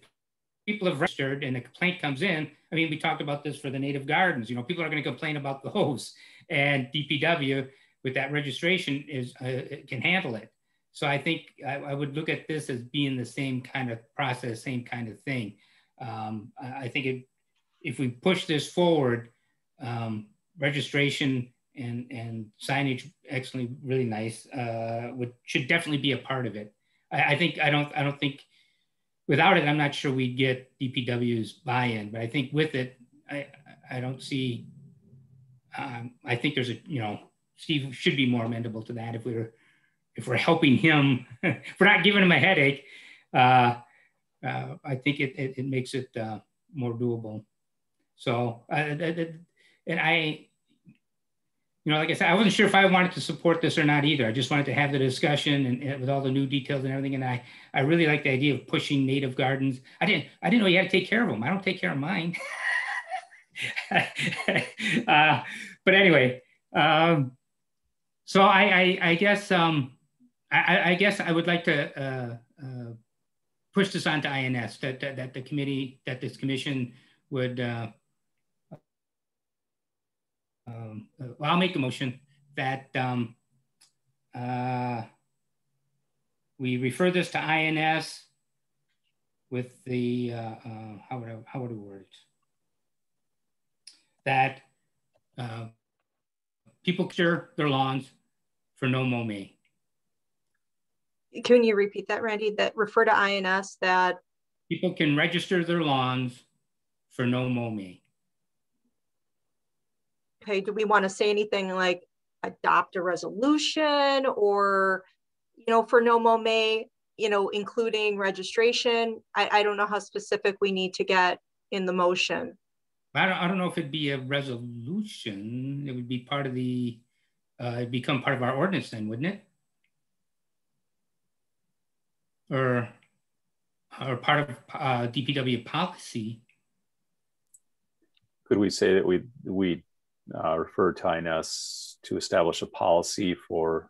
people have registered and a complaint comes in, I mean, we talked about this for the native gardens, you know, people are going to complain about those and DPW with that registration is uh, can handle it. So I think I, I, would look at this as being the same kind of process, same kind of thing. Um, I, think it, if we push this forward, um, registration and and signage actually really nice uh, would should definitely be a part of it. I, I, think I don't I don't think without it I'm not sure we'd get DPW's buy-in, but I think with it I I don't see. Um, I think there's a you know Steve should be more amenable to that if we're if we're helping him if we're not giving him a headache. Uh, uh, I think it, it, it makes it uh, more doable. So, uh, and I, you know, like I said, I wasn't sure if I wanted to support this or not either. I just wanted to have the discussion and, and, with all the new details and everything. And I, I really like the idea of pushing native gardens. I didn't, I didn't know you had to take care of them. I don't take care of mine. uh, but anyway, um, so I, I, I guess, um, I, I, guess I would like to uh, uh, push this on to INS that, that, that the committee, that this commission would, uh, um, well, I'll make a motion that um, uh, we refer this to INS with the, uh, uh, how, would I, how would I word it? That uh, people clear their lawns for no mow me. Can you repeat that, Randy? That refer to INS that people can register their lawns for no mow me. Okay, do we want to say anything like adopt a resolution or, you know, for no mow May, you know, including registration? I, I don't know how specific we need to get in the motion. I don't, I don't know if it'd be a resolution. It would be part of the, uh, become part of our ordinance then, wouldn't it? Or or part of uh, DPW policy. Could we say that we we uh, refer to INS to establish a policy for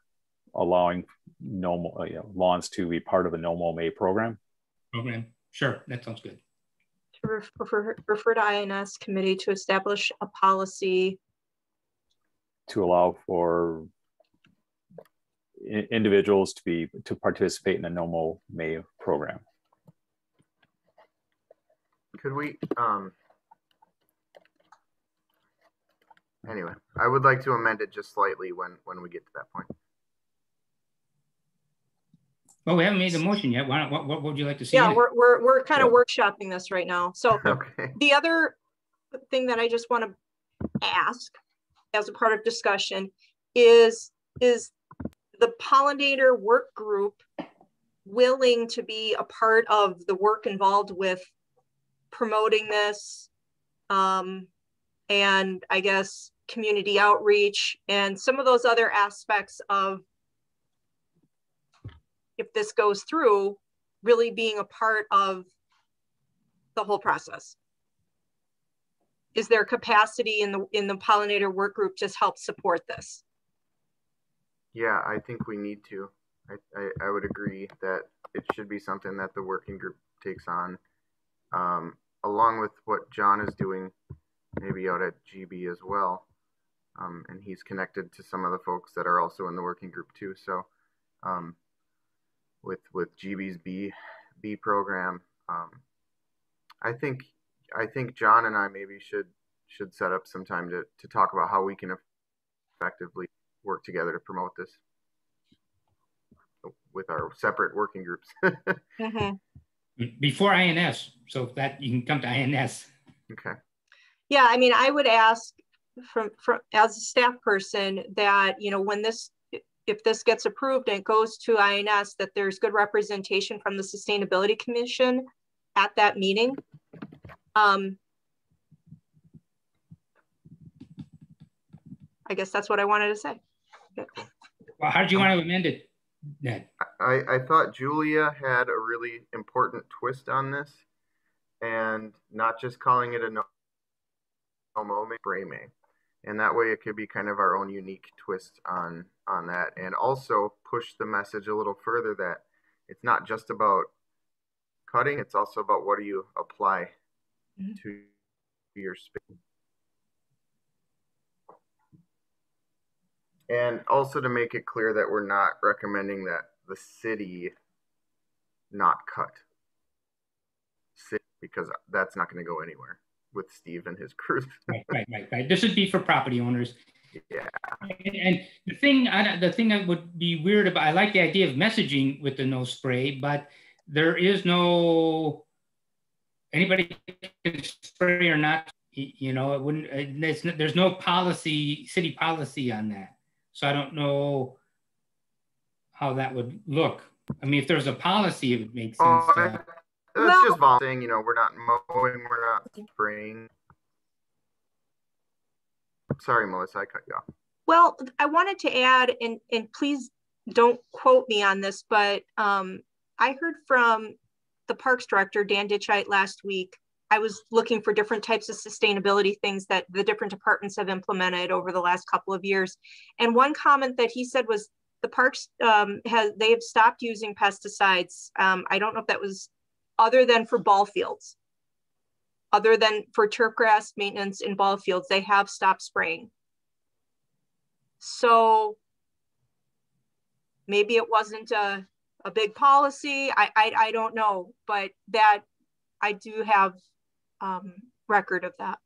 allowing no uh, you know, lawns to be part of a no mow May program? Program, sure, that sounds good. To refer, refer to INS committee to establish a policy to allow for individuals to be to participate in the no mow May program. Could we um anyway, I would like to amend it just slightly when when we get to that point. Well, we haven't made the motion yet. Why, what, what would you like to see? Yeah, we're, we're, we're kind of yeah. workshopping this right now. So okay. the other thing that I just want to ask as a part of discussion is, is the pollinator work group willing to be a part of the work involved with promoting this um, and I guess community outreach and some of those other aspects of if this goes through really being a part of the whole process. Is there capacity in the in the pollinator work group to help support this yeah, I think we need to. I, I, I, would agree that it should be something that the working group takes on, um, along with what John is doing, maybe out at GB as well. Um, and he's connected to some of the folks that are also in the working group too. So, um, with with GB's B B program, um, I think I think John and I maybe should should set up some time to to talk about how we can effectively work together to promote this with our separate working groups. mm-hmm. Before INS, so that you can come to INS. Okay. Yeah, I mean, I would ask from, from as a staff person that you know when this if this gets approved and it goes to INS that there's good representation from the Sustainability Commission at that meeting. Um, I guess that's what I wanted to say. Well, how did you want to amend it, Ned? I, I thought Julia had a really important twist on this and not just calling it a no, no moment breme. And that way it could be kind of our own unique twist on on that and also push the message a little further that it's not just about cutting, it's also about what do you apply mm-hmm. to your space. And also to make it clear that we're not recommending that the city not cut. because that's not going to go anywhere with Steve and his crew. right, right, right, right. This would be for property owners. Yeah. And, and the thing, I, the thing that would be weird about, I like the idea of messaging with the no spray, but there is no anybody can spray or not. You know, it wouldn't. Uh, there's no policy, city policy on that. So I don't know how that would look. I mean, if there's a policy, it would make sense. Oh, uh, it's well, just volunteering. You know, we're not mowing, we're not spraying. Sorry, Melissa, I cut you off. Well, I wanted to add, and and please don't quote me on this, but um, I heard from the parks director Dan Ditscheit last week. I was looking for different types of sustainability things that the different departments have implemented over the last couple of years, and one comment that he said was the parks um, has they have stopped using pesticides. Um, I don't know if that was other than for ball fields other than for turf grass maintenance in ball fields, they have stopped spraying. So maybe it wasn't a, a big policy. I, I, I don't know, but that I do have um, record of that.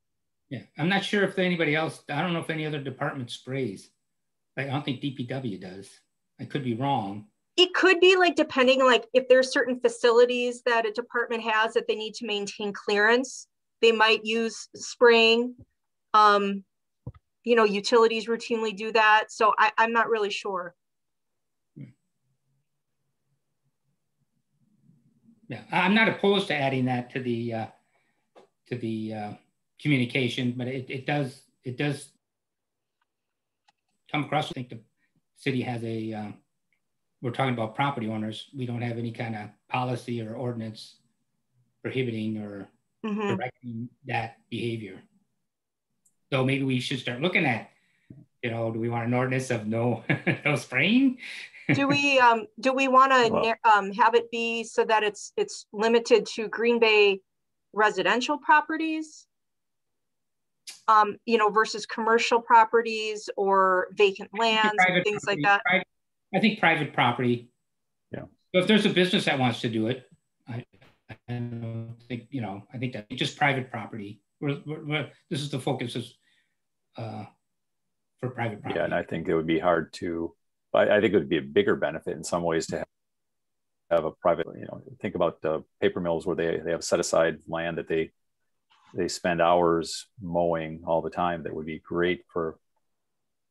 Yeah, I'm not sure if anybody else, I don't know if any other department sprays. I don't think DPW does. I could be wrong. It could be like depending like if there's certain facilities that a department has that they need to maintain clearance, they might use spraying. Um, you know, utilities routinely do that. So I, I'm not really sure. Yeah, I'm not opposed to adding that to the uh, to the uh, communication, but it, it does it does come across. I think the city has a. Uh, we're talking about property owners. We don't have any kind of policy or ordinance prohibiting or mm-hmm. directing that behavior. So maybe we should start looking at, you know, do we want an ordinance of no no spraying? do we um, do we want to well, um, have it be so that it's it's limited to Green Bay residential properties? Um, you know, versus commercial properties or vacant lands and things property, like that. Private, I think private property. Yeah. So if there's a business that wants to do it, I, I don't think, you know, I think that just private property. We're, we're, we're, this is the focus is uh, for private property. Yeah, and I think it would be hard to, I, I think it would be a bigger benefit in some ways to have, a private, you know, think about the paper mills where they, they have set aside land that they, they spend hours mowing all the time. That would be great for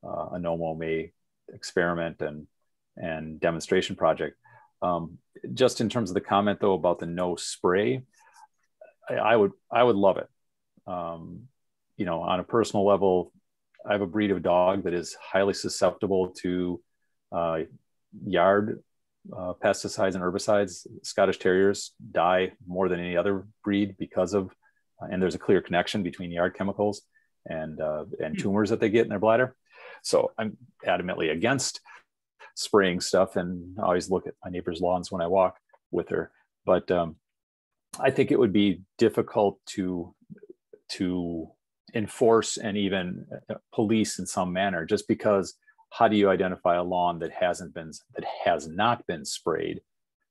uh, a no mow May experiment and, and demonstration project. Um, just in terms of the comment though about the no spray, I, I would I would love it. Um, you know, on a personal level, I have a breed of dog that is highly susceptible to uh, yard uh, pesticides and herbicides. Scottish Terriers die more than any other breed because of, uh, and there's a clear connection between yard chemicals and uh, and hmm. tumors that they get in their bladder. So I'm adamantly against spraying stuff and I always look at my neighbor's lawns when I walk with her. But um, I think it would be difficult to to enforce and even uh, police in some manner just because how do you identify a lawn that hasn't been that has not been sprayed?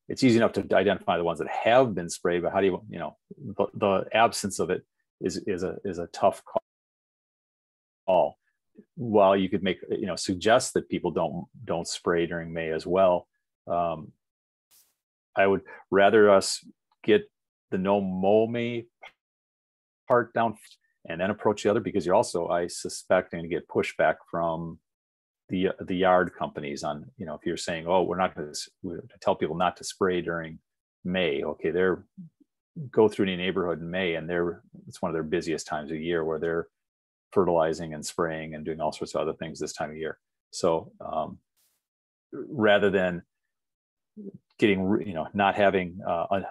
It's easy enough to identify the ones that have been sprayed but how do you you know the, the absence of it is is a is a tough call. While you could make you know suggest that people don't don't spray during May as well, um, I would rather us get the no mow May part down and then approach the other because you're also I suspect going to get pushback from the the yard companies on you know if you're saying oh we're not going to tell people not to spray during May okay they're go through any neighborhood in May and they're it's one of their busiest times of year where they're fertilizing and spraying and doing all sorts of other things this time of year. So um, rather than getting, you know, not having, uh, a,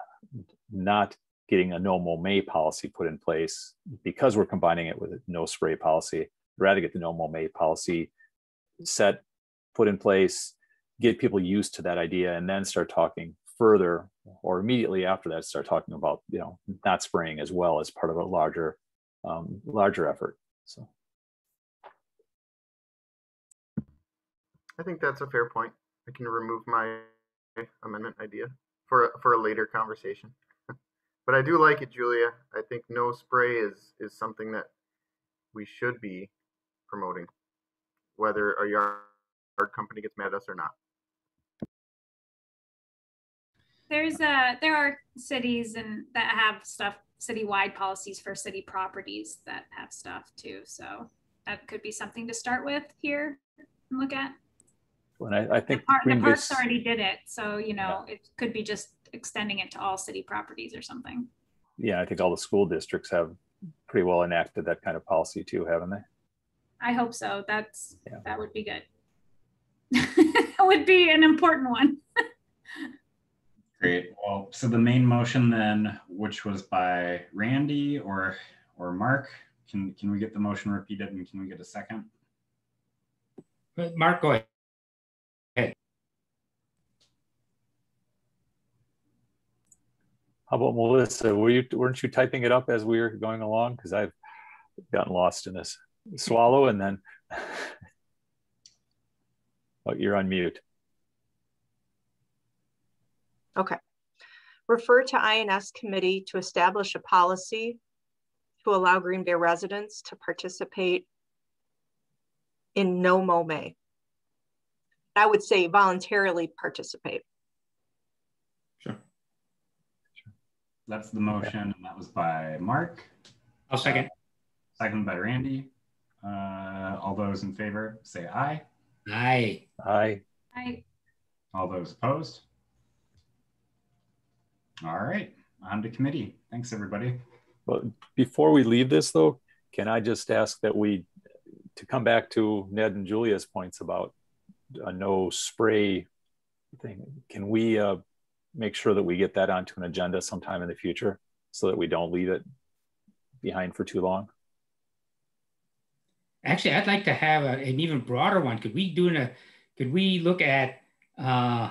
not getting a no mow May policy put in place because we're combining it with a no spray policy, rather get the no mow May policy set, put in place, get people used to that idea, and then start talking further or immediately after that start talking about you know not spraying as well as part of a larger um, larger effort so I think that's a fair point. I can remove my amendment idea for for a later conversation. but I do like it, Julia. I think no spray is is something that we should be promoting, whether a yard company gets mad at us or not. There's a there are cities and that have stuff citywide policies for city properties that have stuff too. So that could be something to start with here and look at. When I, I The, think par- the parks Bay's- already did it, so you know it could be just extending it to all city properties or something. yeah, I think all the school districts have pretty well enacted that kind of policy too, haven't they? I hope so. That's Yeah. that would be good. that would be an important one. Great. Well, so the main motion then, which was by Randy or or Mark, can can we get the motion repeated and can we get a second? Uh, Mark, go ahead. How about Melissa? Were you weren't you typing it up as we were going along? Because I've gotten lost in this swallow and then oh, you're on mute. Okay. Refer to INS committee to establish a policy to allow Green Bay residents to participate in no mow May. I would say voluntarily participate. Sure. That's the motion, and that was by Mark, I'll second. second by Randy. Uh, all those in favor, say aye. Aye. Aye. I All those opposed? All right, on to committee. Thanks, everybody. But before we leave this though, can I just ask that we, to come back to Ned and Julia's points about a no spray thing, can we uh, make sure that we get that onto an agenda sometime in the future so that we don't leave it behind for too long? Actually, I'd like to have a, an even broader one. Could we do a, could we look at uh,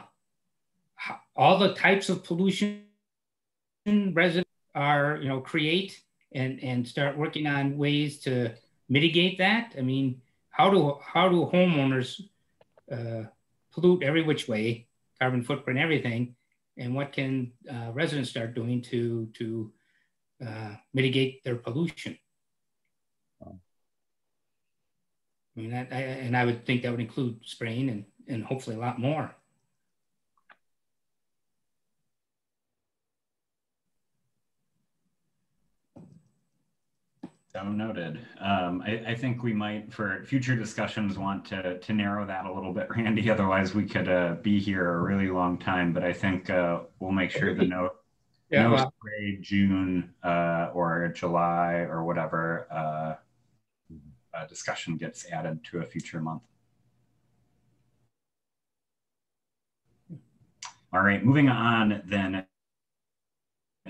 all the types of pollution residents are, you know, create and, and start working on ways to mitigate that? I mean, how do, how do homeowners uh, pollute every which way, carbon footprint, everything? And what can uh, residents start doing to, to uh, mitigate their pollution? I mean, that, I, and I would think that would include spraying and, and hopefully a lot more. So noted. Um, I, I think we might, for future discussions, want to to narrow that a little bit, Randy. Otherwise, we could uh, be here a really long time. But I think uh, we'll make sure the note Yeah, no well, spray June uh, or July or whatever uh, discussion gets added to a future month. All right, moving on then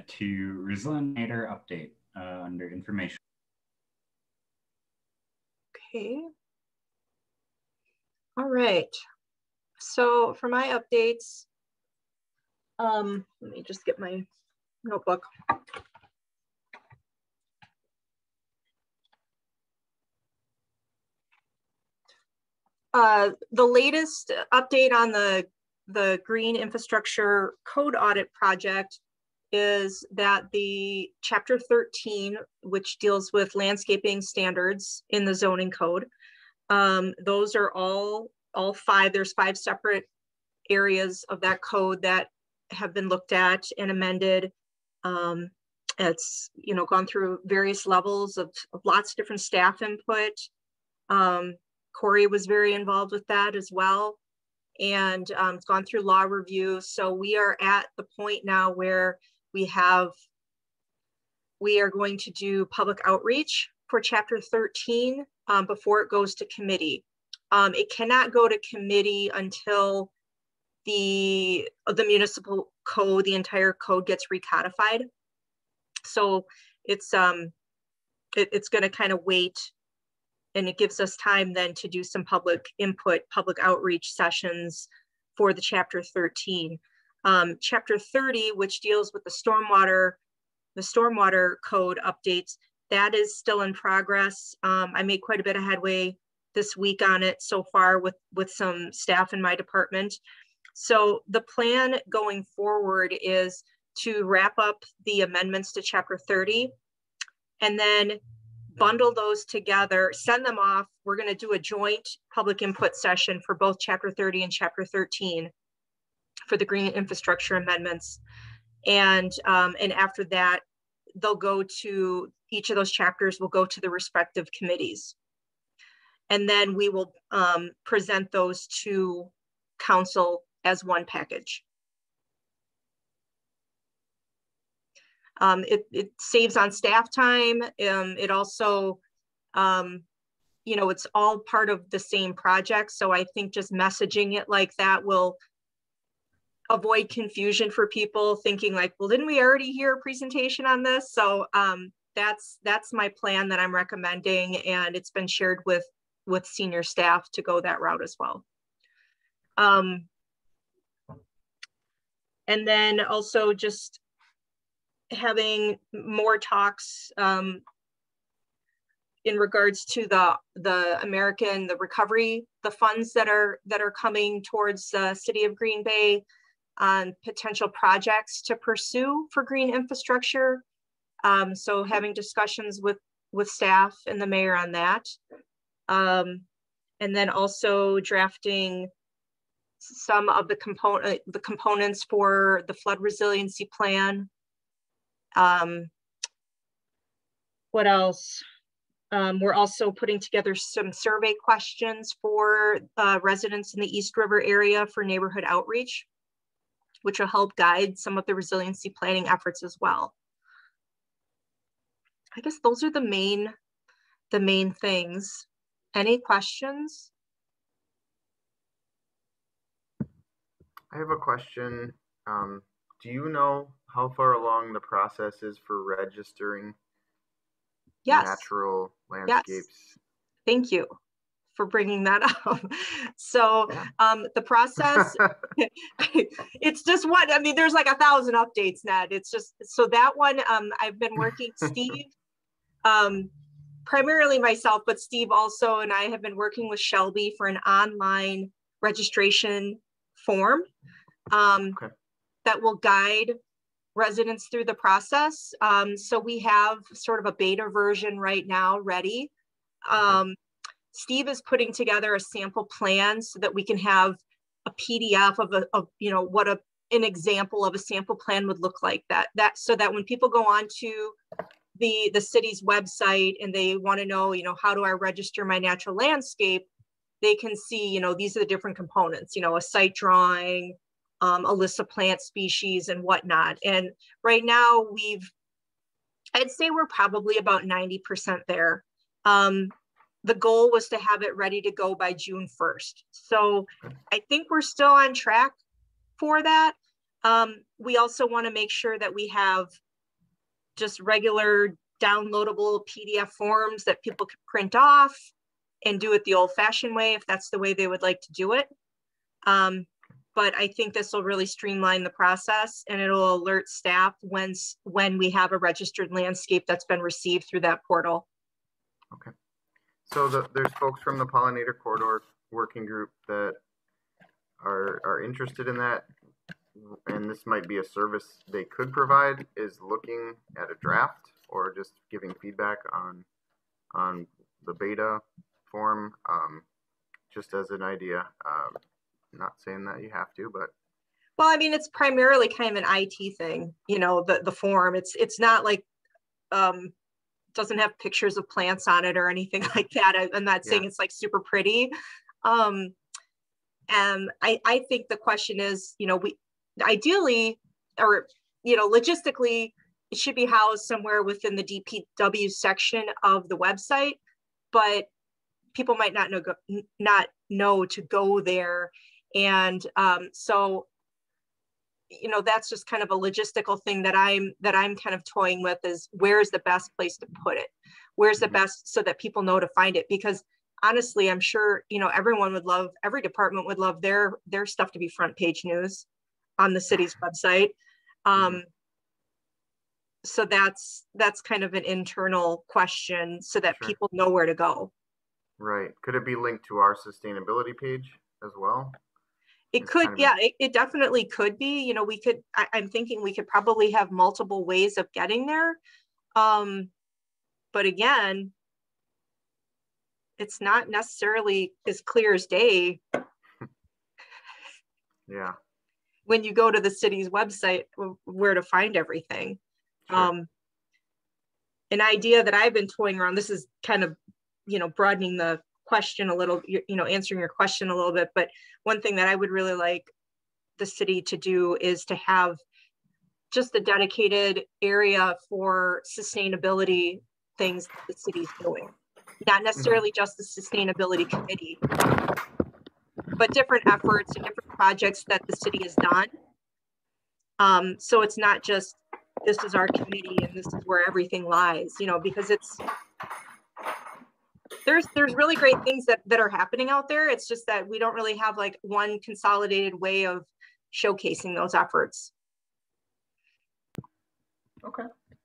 to Resilinator update uh, under information. Okay. All right. So for my updates, um, let me just get my notebook. Uh, the latest update on the the green infrastructure code audit project is that the chapter 13, which deals with landscaping standards in the zoning code, um, those are all all five. There's five separate areas of that code that have been looked at and amended. Um, it's you know gone through various levels of, of lots of different staff input. Um, Corey was very involved with that as well. And um, it's gone through law review. So we are at the point now where we have, we are going to do public outreach for chapter 13 um, before it goes to committee. Um, it cannot go to committee until the, the municipal code, the entire code gets recodified. So it's, um, it, it's gonna kind of wait and it gives us time then to do some public input, public outreach sessions for the chapter 13. Um, chapter 30, which deals with the stormwater, the stormwater code updates, that is still in progress. Um, I made quite a bit of headway this week on it so far with, with some staff in my department. So the plan going forward is to wrap up the amendments to chapter 30 and then bundle those together, send them off. We're going to do a joint public input session for both chapter 30 and chapter 13 for the green infrastructure amendments. And, um, and after that, they'll go to each of those chapters will go to the respective committees. And then we will um, present those to council as one package. Um, it, it saves on staff time. Um, it also, um, you know, it's all part of the same project. So I think just messaging it like that will avoid confusion for people thinking like, well, didn't we already hear a presentation on this? So um, that's that's my plan that I'm recommending, and it's been shared with with senior staff to go that route as well. Um, and then also just having more talks um, in regards to the the American the recovery the funds that are that are coming towards the city of Green Bay on potential projects to pursue for green infrastructure. Um, so having discussions with with staff and the mayor on that, um, and then also drafting some of the component the components for the flood resiliency plan um, what else? Um, we're also putting together some survey questions for uh, residents in the East River area for neighborhood outreach, which will help guide some of the resiliency planning efforts as well. I guess those are the main, the main things. Any questions? I have a question. Um, do you know how far along the process is for registering yes. natural landscapes? Yes. Thank you for bringing that up. So yeah. um, the process, it's just what, I mean, there's like a thousand updates, Ned. It's just, so that one, um, I've been working, Steve, um, primarily myself, but Steve also, and I have been working with Shelby for an online registration form um, okay. that will guide residents through the process. Um, so we have sort of a beta version right now ready. Um, Steve is putting together a sample plan so that we can have a PDF of a, of, you know, what a, an example of a sample plan would look like that, that, so that when people go on to the, the city's website and they want to know, you know, how do I register my natural landscape? They can see, you know, these are the different components, you know, a site drawing, um, a list of plant species and whatnot. And right now we've, I'd say we're probably about 90% there. Um, the goal was to have it ready to go by June 1st. So I think we're still on track for that. Um, we also want to make sure that we have just regular downloadable PDF forms that people can print off and do it the old fashioned way if that's the way they would like to do it. Um, but I think this will really streamline the process and it'll alert staff when, when we have a registered landscape that's been received through that portal. Okay. So the, there's folks from the pollinator corridor working group that are, are interested in that. And this might be a service they could provide is looking at a draft or just giving feedback on, on the beta form, um, just as an idea. Um, not saying that you have to, but well, I mean, it's primarily kind of an IT thing, you know, the the form. It's it's not like um doesn't have pictures of plants on it or anything like that. I, am not saying yeah. it's like super pretty. Um and I I think the question is, you know, we ideally or you know, logistically it should be housed somewhere within the DPW section of the website, but people might not know go, not know to go there and um, so you know that's just kind of a logistical thing that i'm that i'm kind of toying with is where's the best place to put it where's the mm-hmm. best so that people know to find it because honestly i'm sure you know everyone would love every department would love their their stuff to be front page news on the city's website um, mm-hmm. so that's that's kind of an internal question so that sure. people know where to go right could it be linked to our sustainability page as well It could, kind of yeah, it, it definitely could be, you know, we could, I, I'm thinking we could probably have multiple ways of getting there. Um, but again, it's not necessarily as clear as day Yeah. when you go to the city's website where to find everything. Sure. Um, an idea that I've been toying around, this is kind of, you know, broadening the question a little, you, know, answering your question a little bit, but one thing that I would really like the city to do is to have just a dedicated area for sustainability things that the city's doing. Not necessarily just the sustainability committee, but different efforts and different projects that the city has done. Um, so it's not just, this is our committee and this is where everything lies, you know, because it's, there's, there's really great things that, that are happening out there. It's just that we don't really have like one consolidated way of showcasing those efforts. Okay.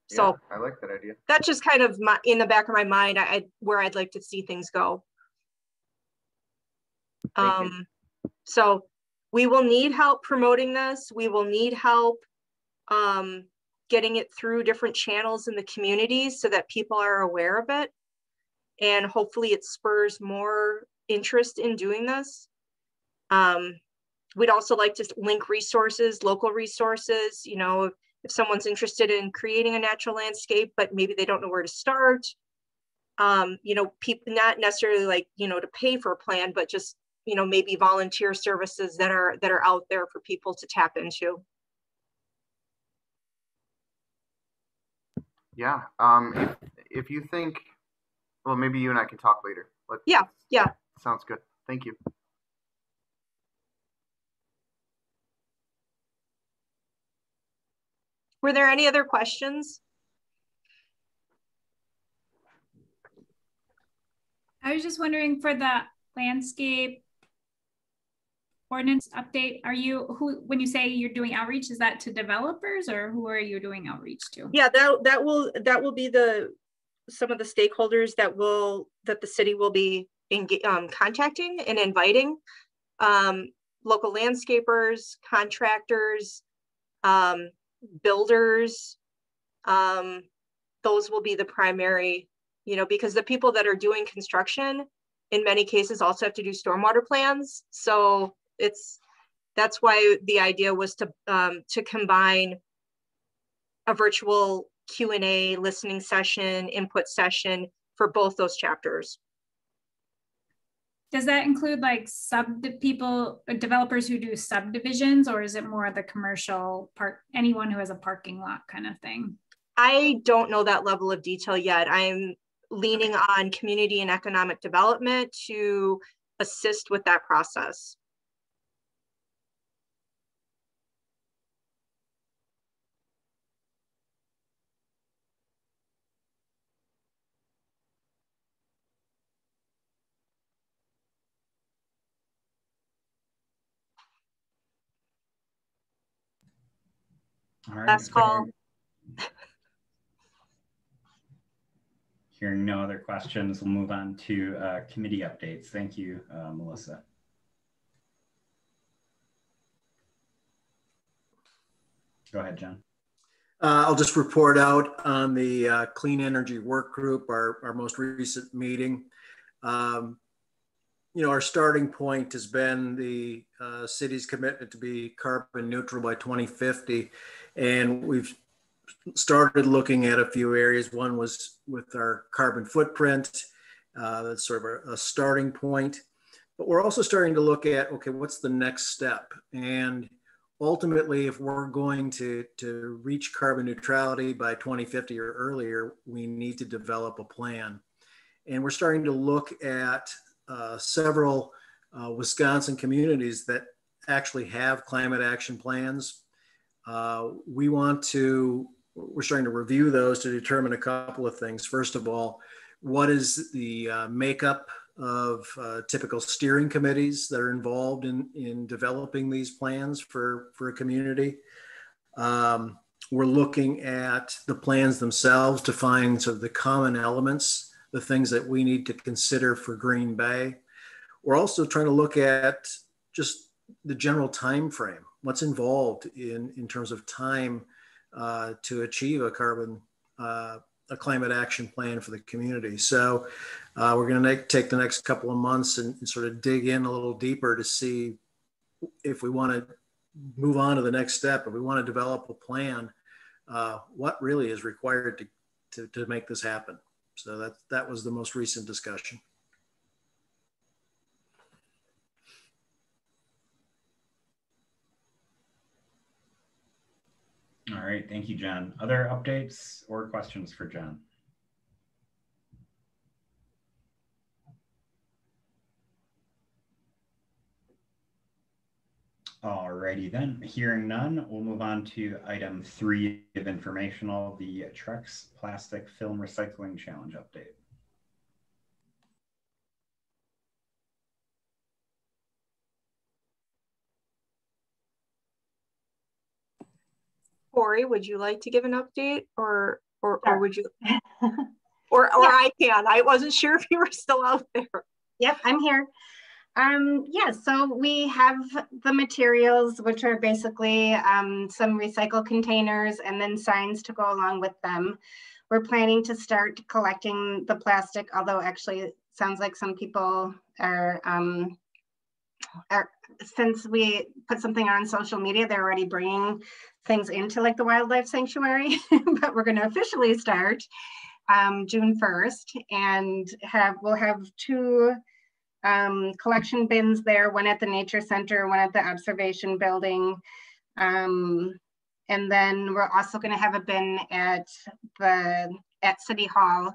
So yeah, I like that idea. that's just kind of my, in the back of my mind, I, I, where I'd like to see things go. Thank you. Um, so we will need help promoting this. We will need help um, getting it through different channels in the community so that people are aware of it. And hopefully it spurs more interest in doing this. Um, we'd also like to link resources, local resources, you know, if someone's interested in creating a natural landscape, but maybe they don't know where to start. Um, you know, people not necessarily like, you know, to pay for a plan, but just, you know, maybe volunteer services that are that are out there for people to tap into. Yeah. Um, if, if you think, well, maybe you and I can talk later. Let, Yeah, yeah. Sounds good. Thank you. Were there any other questions? I was just wondering for the landscape ordinance update, are you, who, when you say you're doing outreach, is that to developers or who are you doing outreach to? Yeah, that that will that will be the some of the stakeholders that will that the city will be enga- um, contacting and inviting um, local landscapers, contractors, um, builders. Um, those will be the primary, you know, because the people that are doing construction in many cases also have to do stormwater plans. So it's that's why the idea was to um, to combine a virtual Q and A listening session, input session for both those chapters. Does that include like sub people, uh, developers who do subdivisions, or is it more the commercial park, anyone who has a parking lot kind of thing? I don't know that level of detail yet. I'm leaning on community and economic development to assist with that process. All right. Last call. Hearing no other questions, we'll move on to uh, committee updates. Thank you, uh, Melissa. Go ahead, John. Uh, I'll just report out on the uh, Clean Energy Work Group, our, our most recent meeting. Um, you know, our starting point has been the uh, city's commitment to be carbon neutral by 2050. And we've started looking at a few areas. One was with our carbon footprint. Uh, that's sort of a, a starting point. But we're also starting to look at, okay, what's the next step? And ultimately, if we're going to, to reach carbon neutrality by 2050 or earlier, we need to develop a plan. And we're starting to look at uh, several uh, Wisconsin communities that actually have climate action plans. Uh, we want to, we're starting to review those to determine a couple of things. First of all, what is the uh, makeup of uh, typical steering committees that are involved in, in developing these plans for, for a community. Um, we're looking at the plans themselves to find sort of the common elements, the things that we need to consider for Green Bay. We're also trying to look at just the general time frame. What's involved in in terms of time uh, to achieve a carbon uh, a climate action plan for the community. So uh, we're going to take the next couple of months and, and, sort of dig in a little deeper to see if we want to move on to the next step, if we want to develop a plan, uh, what really is required to, to, to make this happen. So that, that was the most recent discussion. All right, thank you, Jen. Other updates or questions for John? Alrighty then, hearing none, we'll move on to item three of informational, the Trex Plastic Film Recycling Challenge update. Corey, would you like to give an update or or, sure. or would you or or yeah. I can. I wasn't sure if you were still out there. Yep, I'm here. Um, yeah, so we have the materials, which are basically um, some recycle containers and then signs to go along with them. We're planning to start collecting the plastic, although actually sounds like some people are, um, are since we put something on social media, they're already bringing things into like the wildlife sanctuary, but we're going to officially start um, June 1st and have we'll have two um, collection bins there, one at the nature center, one at the observation building. Um, and then we're also going to have a bin at the at City Hall.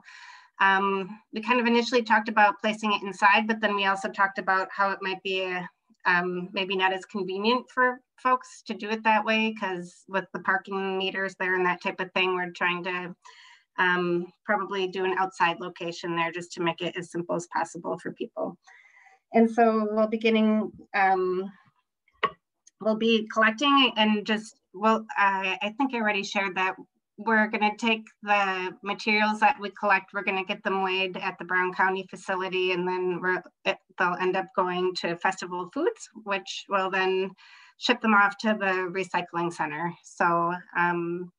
Um, we kind of initially talked about placing it inside, but then we also talked about how it might be a, um, maybe not as convenient for folks to do it that way because with the parking meters there and that type of thing, we're trying to um, probably do an outside location there just to make it as simple as possible for people. And so we'll be getting, um, we'll be collecting and just, well, I, I think I already shared that we're going to take the materials that we collect, we're going to get them weighed at the Brown County facility, and then they'll end up going to Festival Foods, which will then ship them off to the recycling center. So um,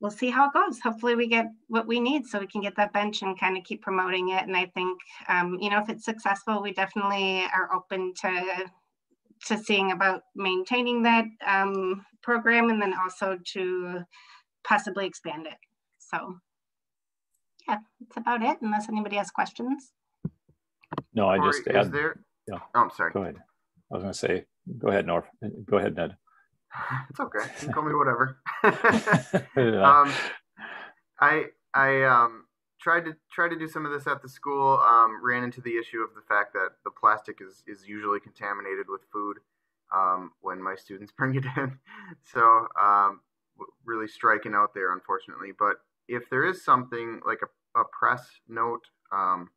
we'll see how it goes. Hopefully we get what we need so we can get that bench and kind of keep promoting it. And I think, um, you know, if it's successful, we definitely are open to to seeing about maintaining that um, program and then also to possibly expand it. So yeah, that's about it, unless anybody has questions. No, I just Corey, add, there, yeah. Oh, I'm sorry. Go ahead. I was going to say, go ahead, North. Go ahead, Ned. It's okay. You can call me whatever. um, I I um, tried to try to do some of this at the school. Um, ran into the issue of the fact that the plastic is is usually contaminated with food um, when my students bring it in. So um, really striking out there, unfortunately. But if there is something like a, a press note um,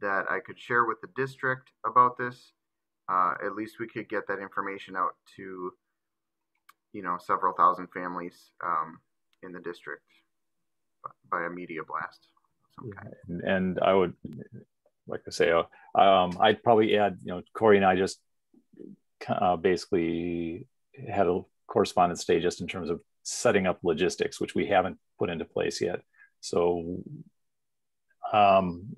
that I could share with the district about this, uh, at least we could get that information out to, you know, several thousand families um, in the district by a media blast. Yeah, and I would, like I say, uh, um, I'd probably add, you know, Corey and I just uh, basically had a correspondence stage just in terms of setting up logistics, which we haven't put into place yet. So um,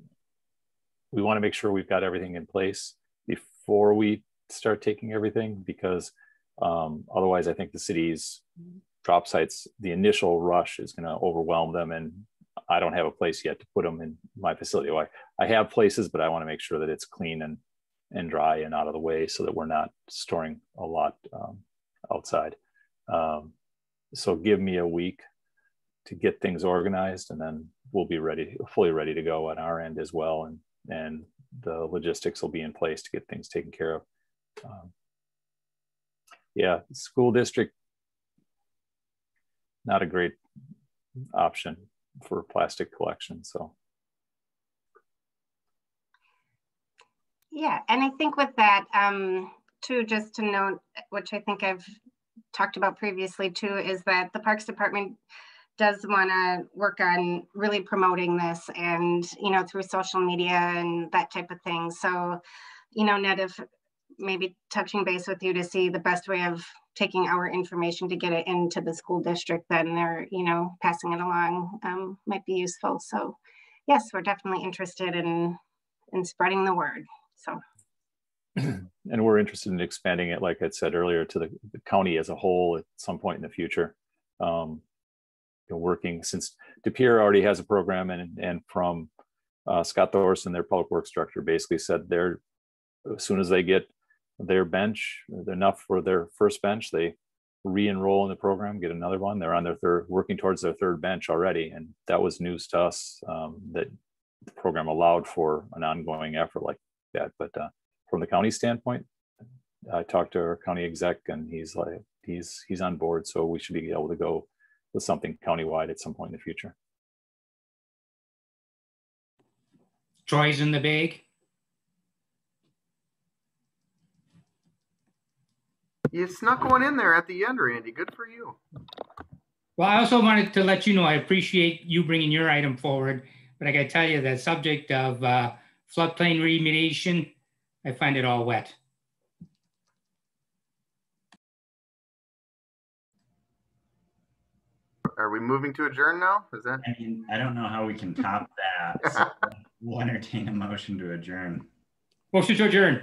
we want to make sure we've got everything in place before we start taking everything, because um, otherwise, I think the city's drop sites, the initial rush is going to overwhelm them, and I don't have a place yet to put them in my facility. I, I have places, but I want to make sure that it's clean and and dry and out of the way, so that we're not storing a lot um, outside. Um, so give me a week to get things organized and then we'll be ready fully ready to go on our end as well. And and the logistics will be in place to get things taken care of. Um, yeah school district not a great option for plastic collection so. Yeah and i think with that um too just to note which i think i've talked about previously too is that the Parks Department does want to work on really promoting this and you know through social media and that type of thing so you know ned if maybe touching base with you to see the best way of taking our information to get it into the school district, then they're, you know, passing it along um, might be useful. So yes, we're definitely interested in, in spreading the word. So. and we're interested in expanding it, like I said earlier, to the, the county as a whole at some point in the future. Um, you know, working since De Pere already has a program, and and from uh, Scott Thorson, their public works director, basically said they're as soon as they get their bench enough for their first bench, they re-enroll in the program, get another one. They're on their third, working towards their third bench already, and that was news to us um, that the program allowed for an ongoing effort like that. But uh, from the county standpoint, I talked to our county exec, and he's like, he's he's on board, so we should be able to go with something countywide at some point in the future. Troy's in the bag. You snuck one in there at the end, Randy. Good for you. Well, I also wanted to let you know I appreciate you bringing your item forward, but I got to tell you the subject of uh, floodplain remediation, I find it all wet. Are we moving to adjourn now? Is that? I mean, I don't know how we can top that. So we'll entertain a motion to adjourn. Motion to adjourn.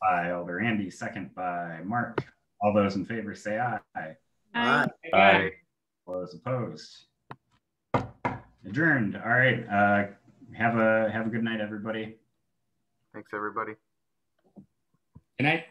By Alder Andy, second by Mark. All those in favor say aye. Aye. Aye. All those opposed. Adjourned. All right. Uh, have a have a good night, everybody. Thanks, everybody. Good night.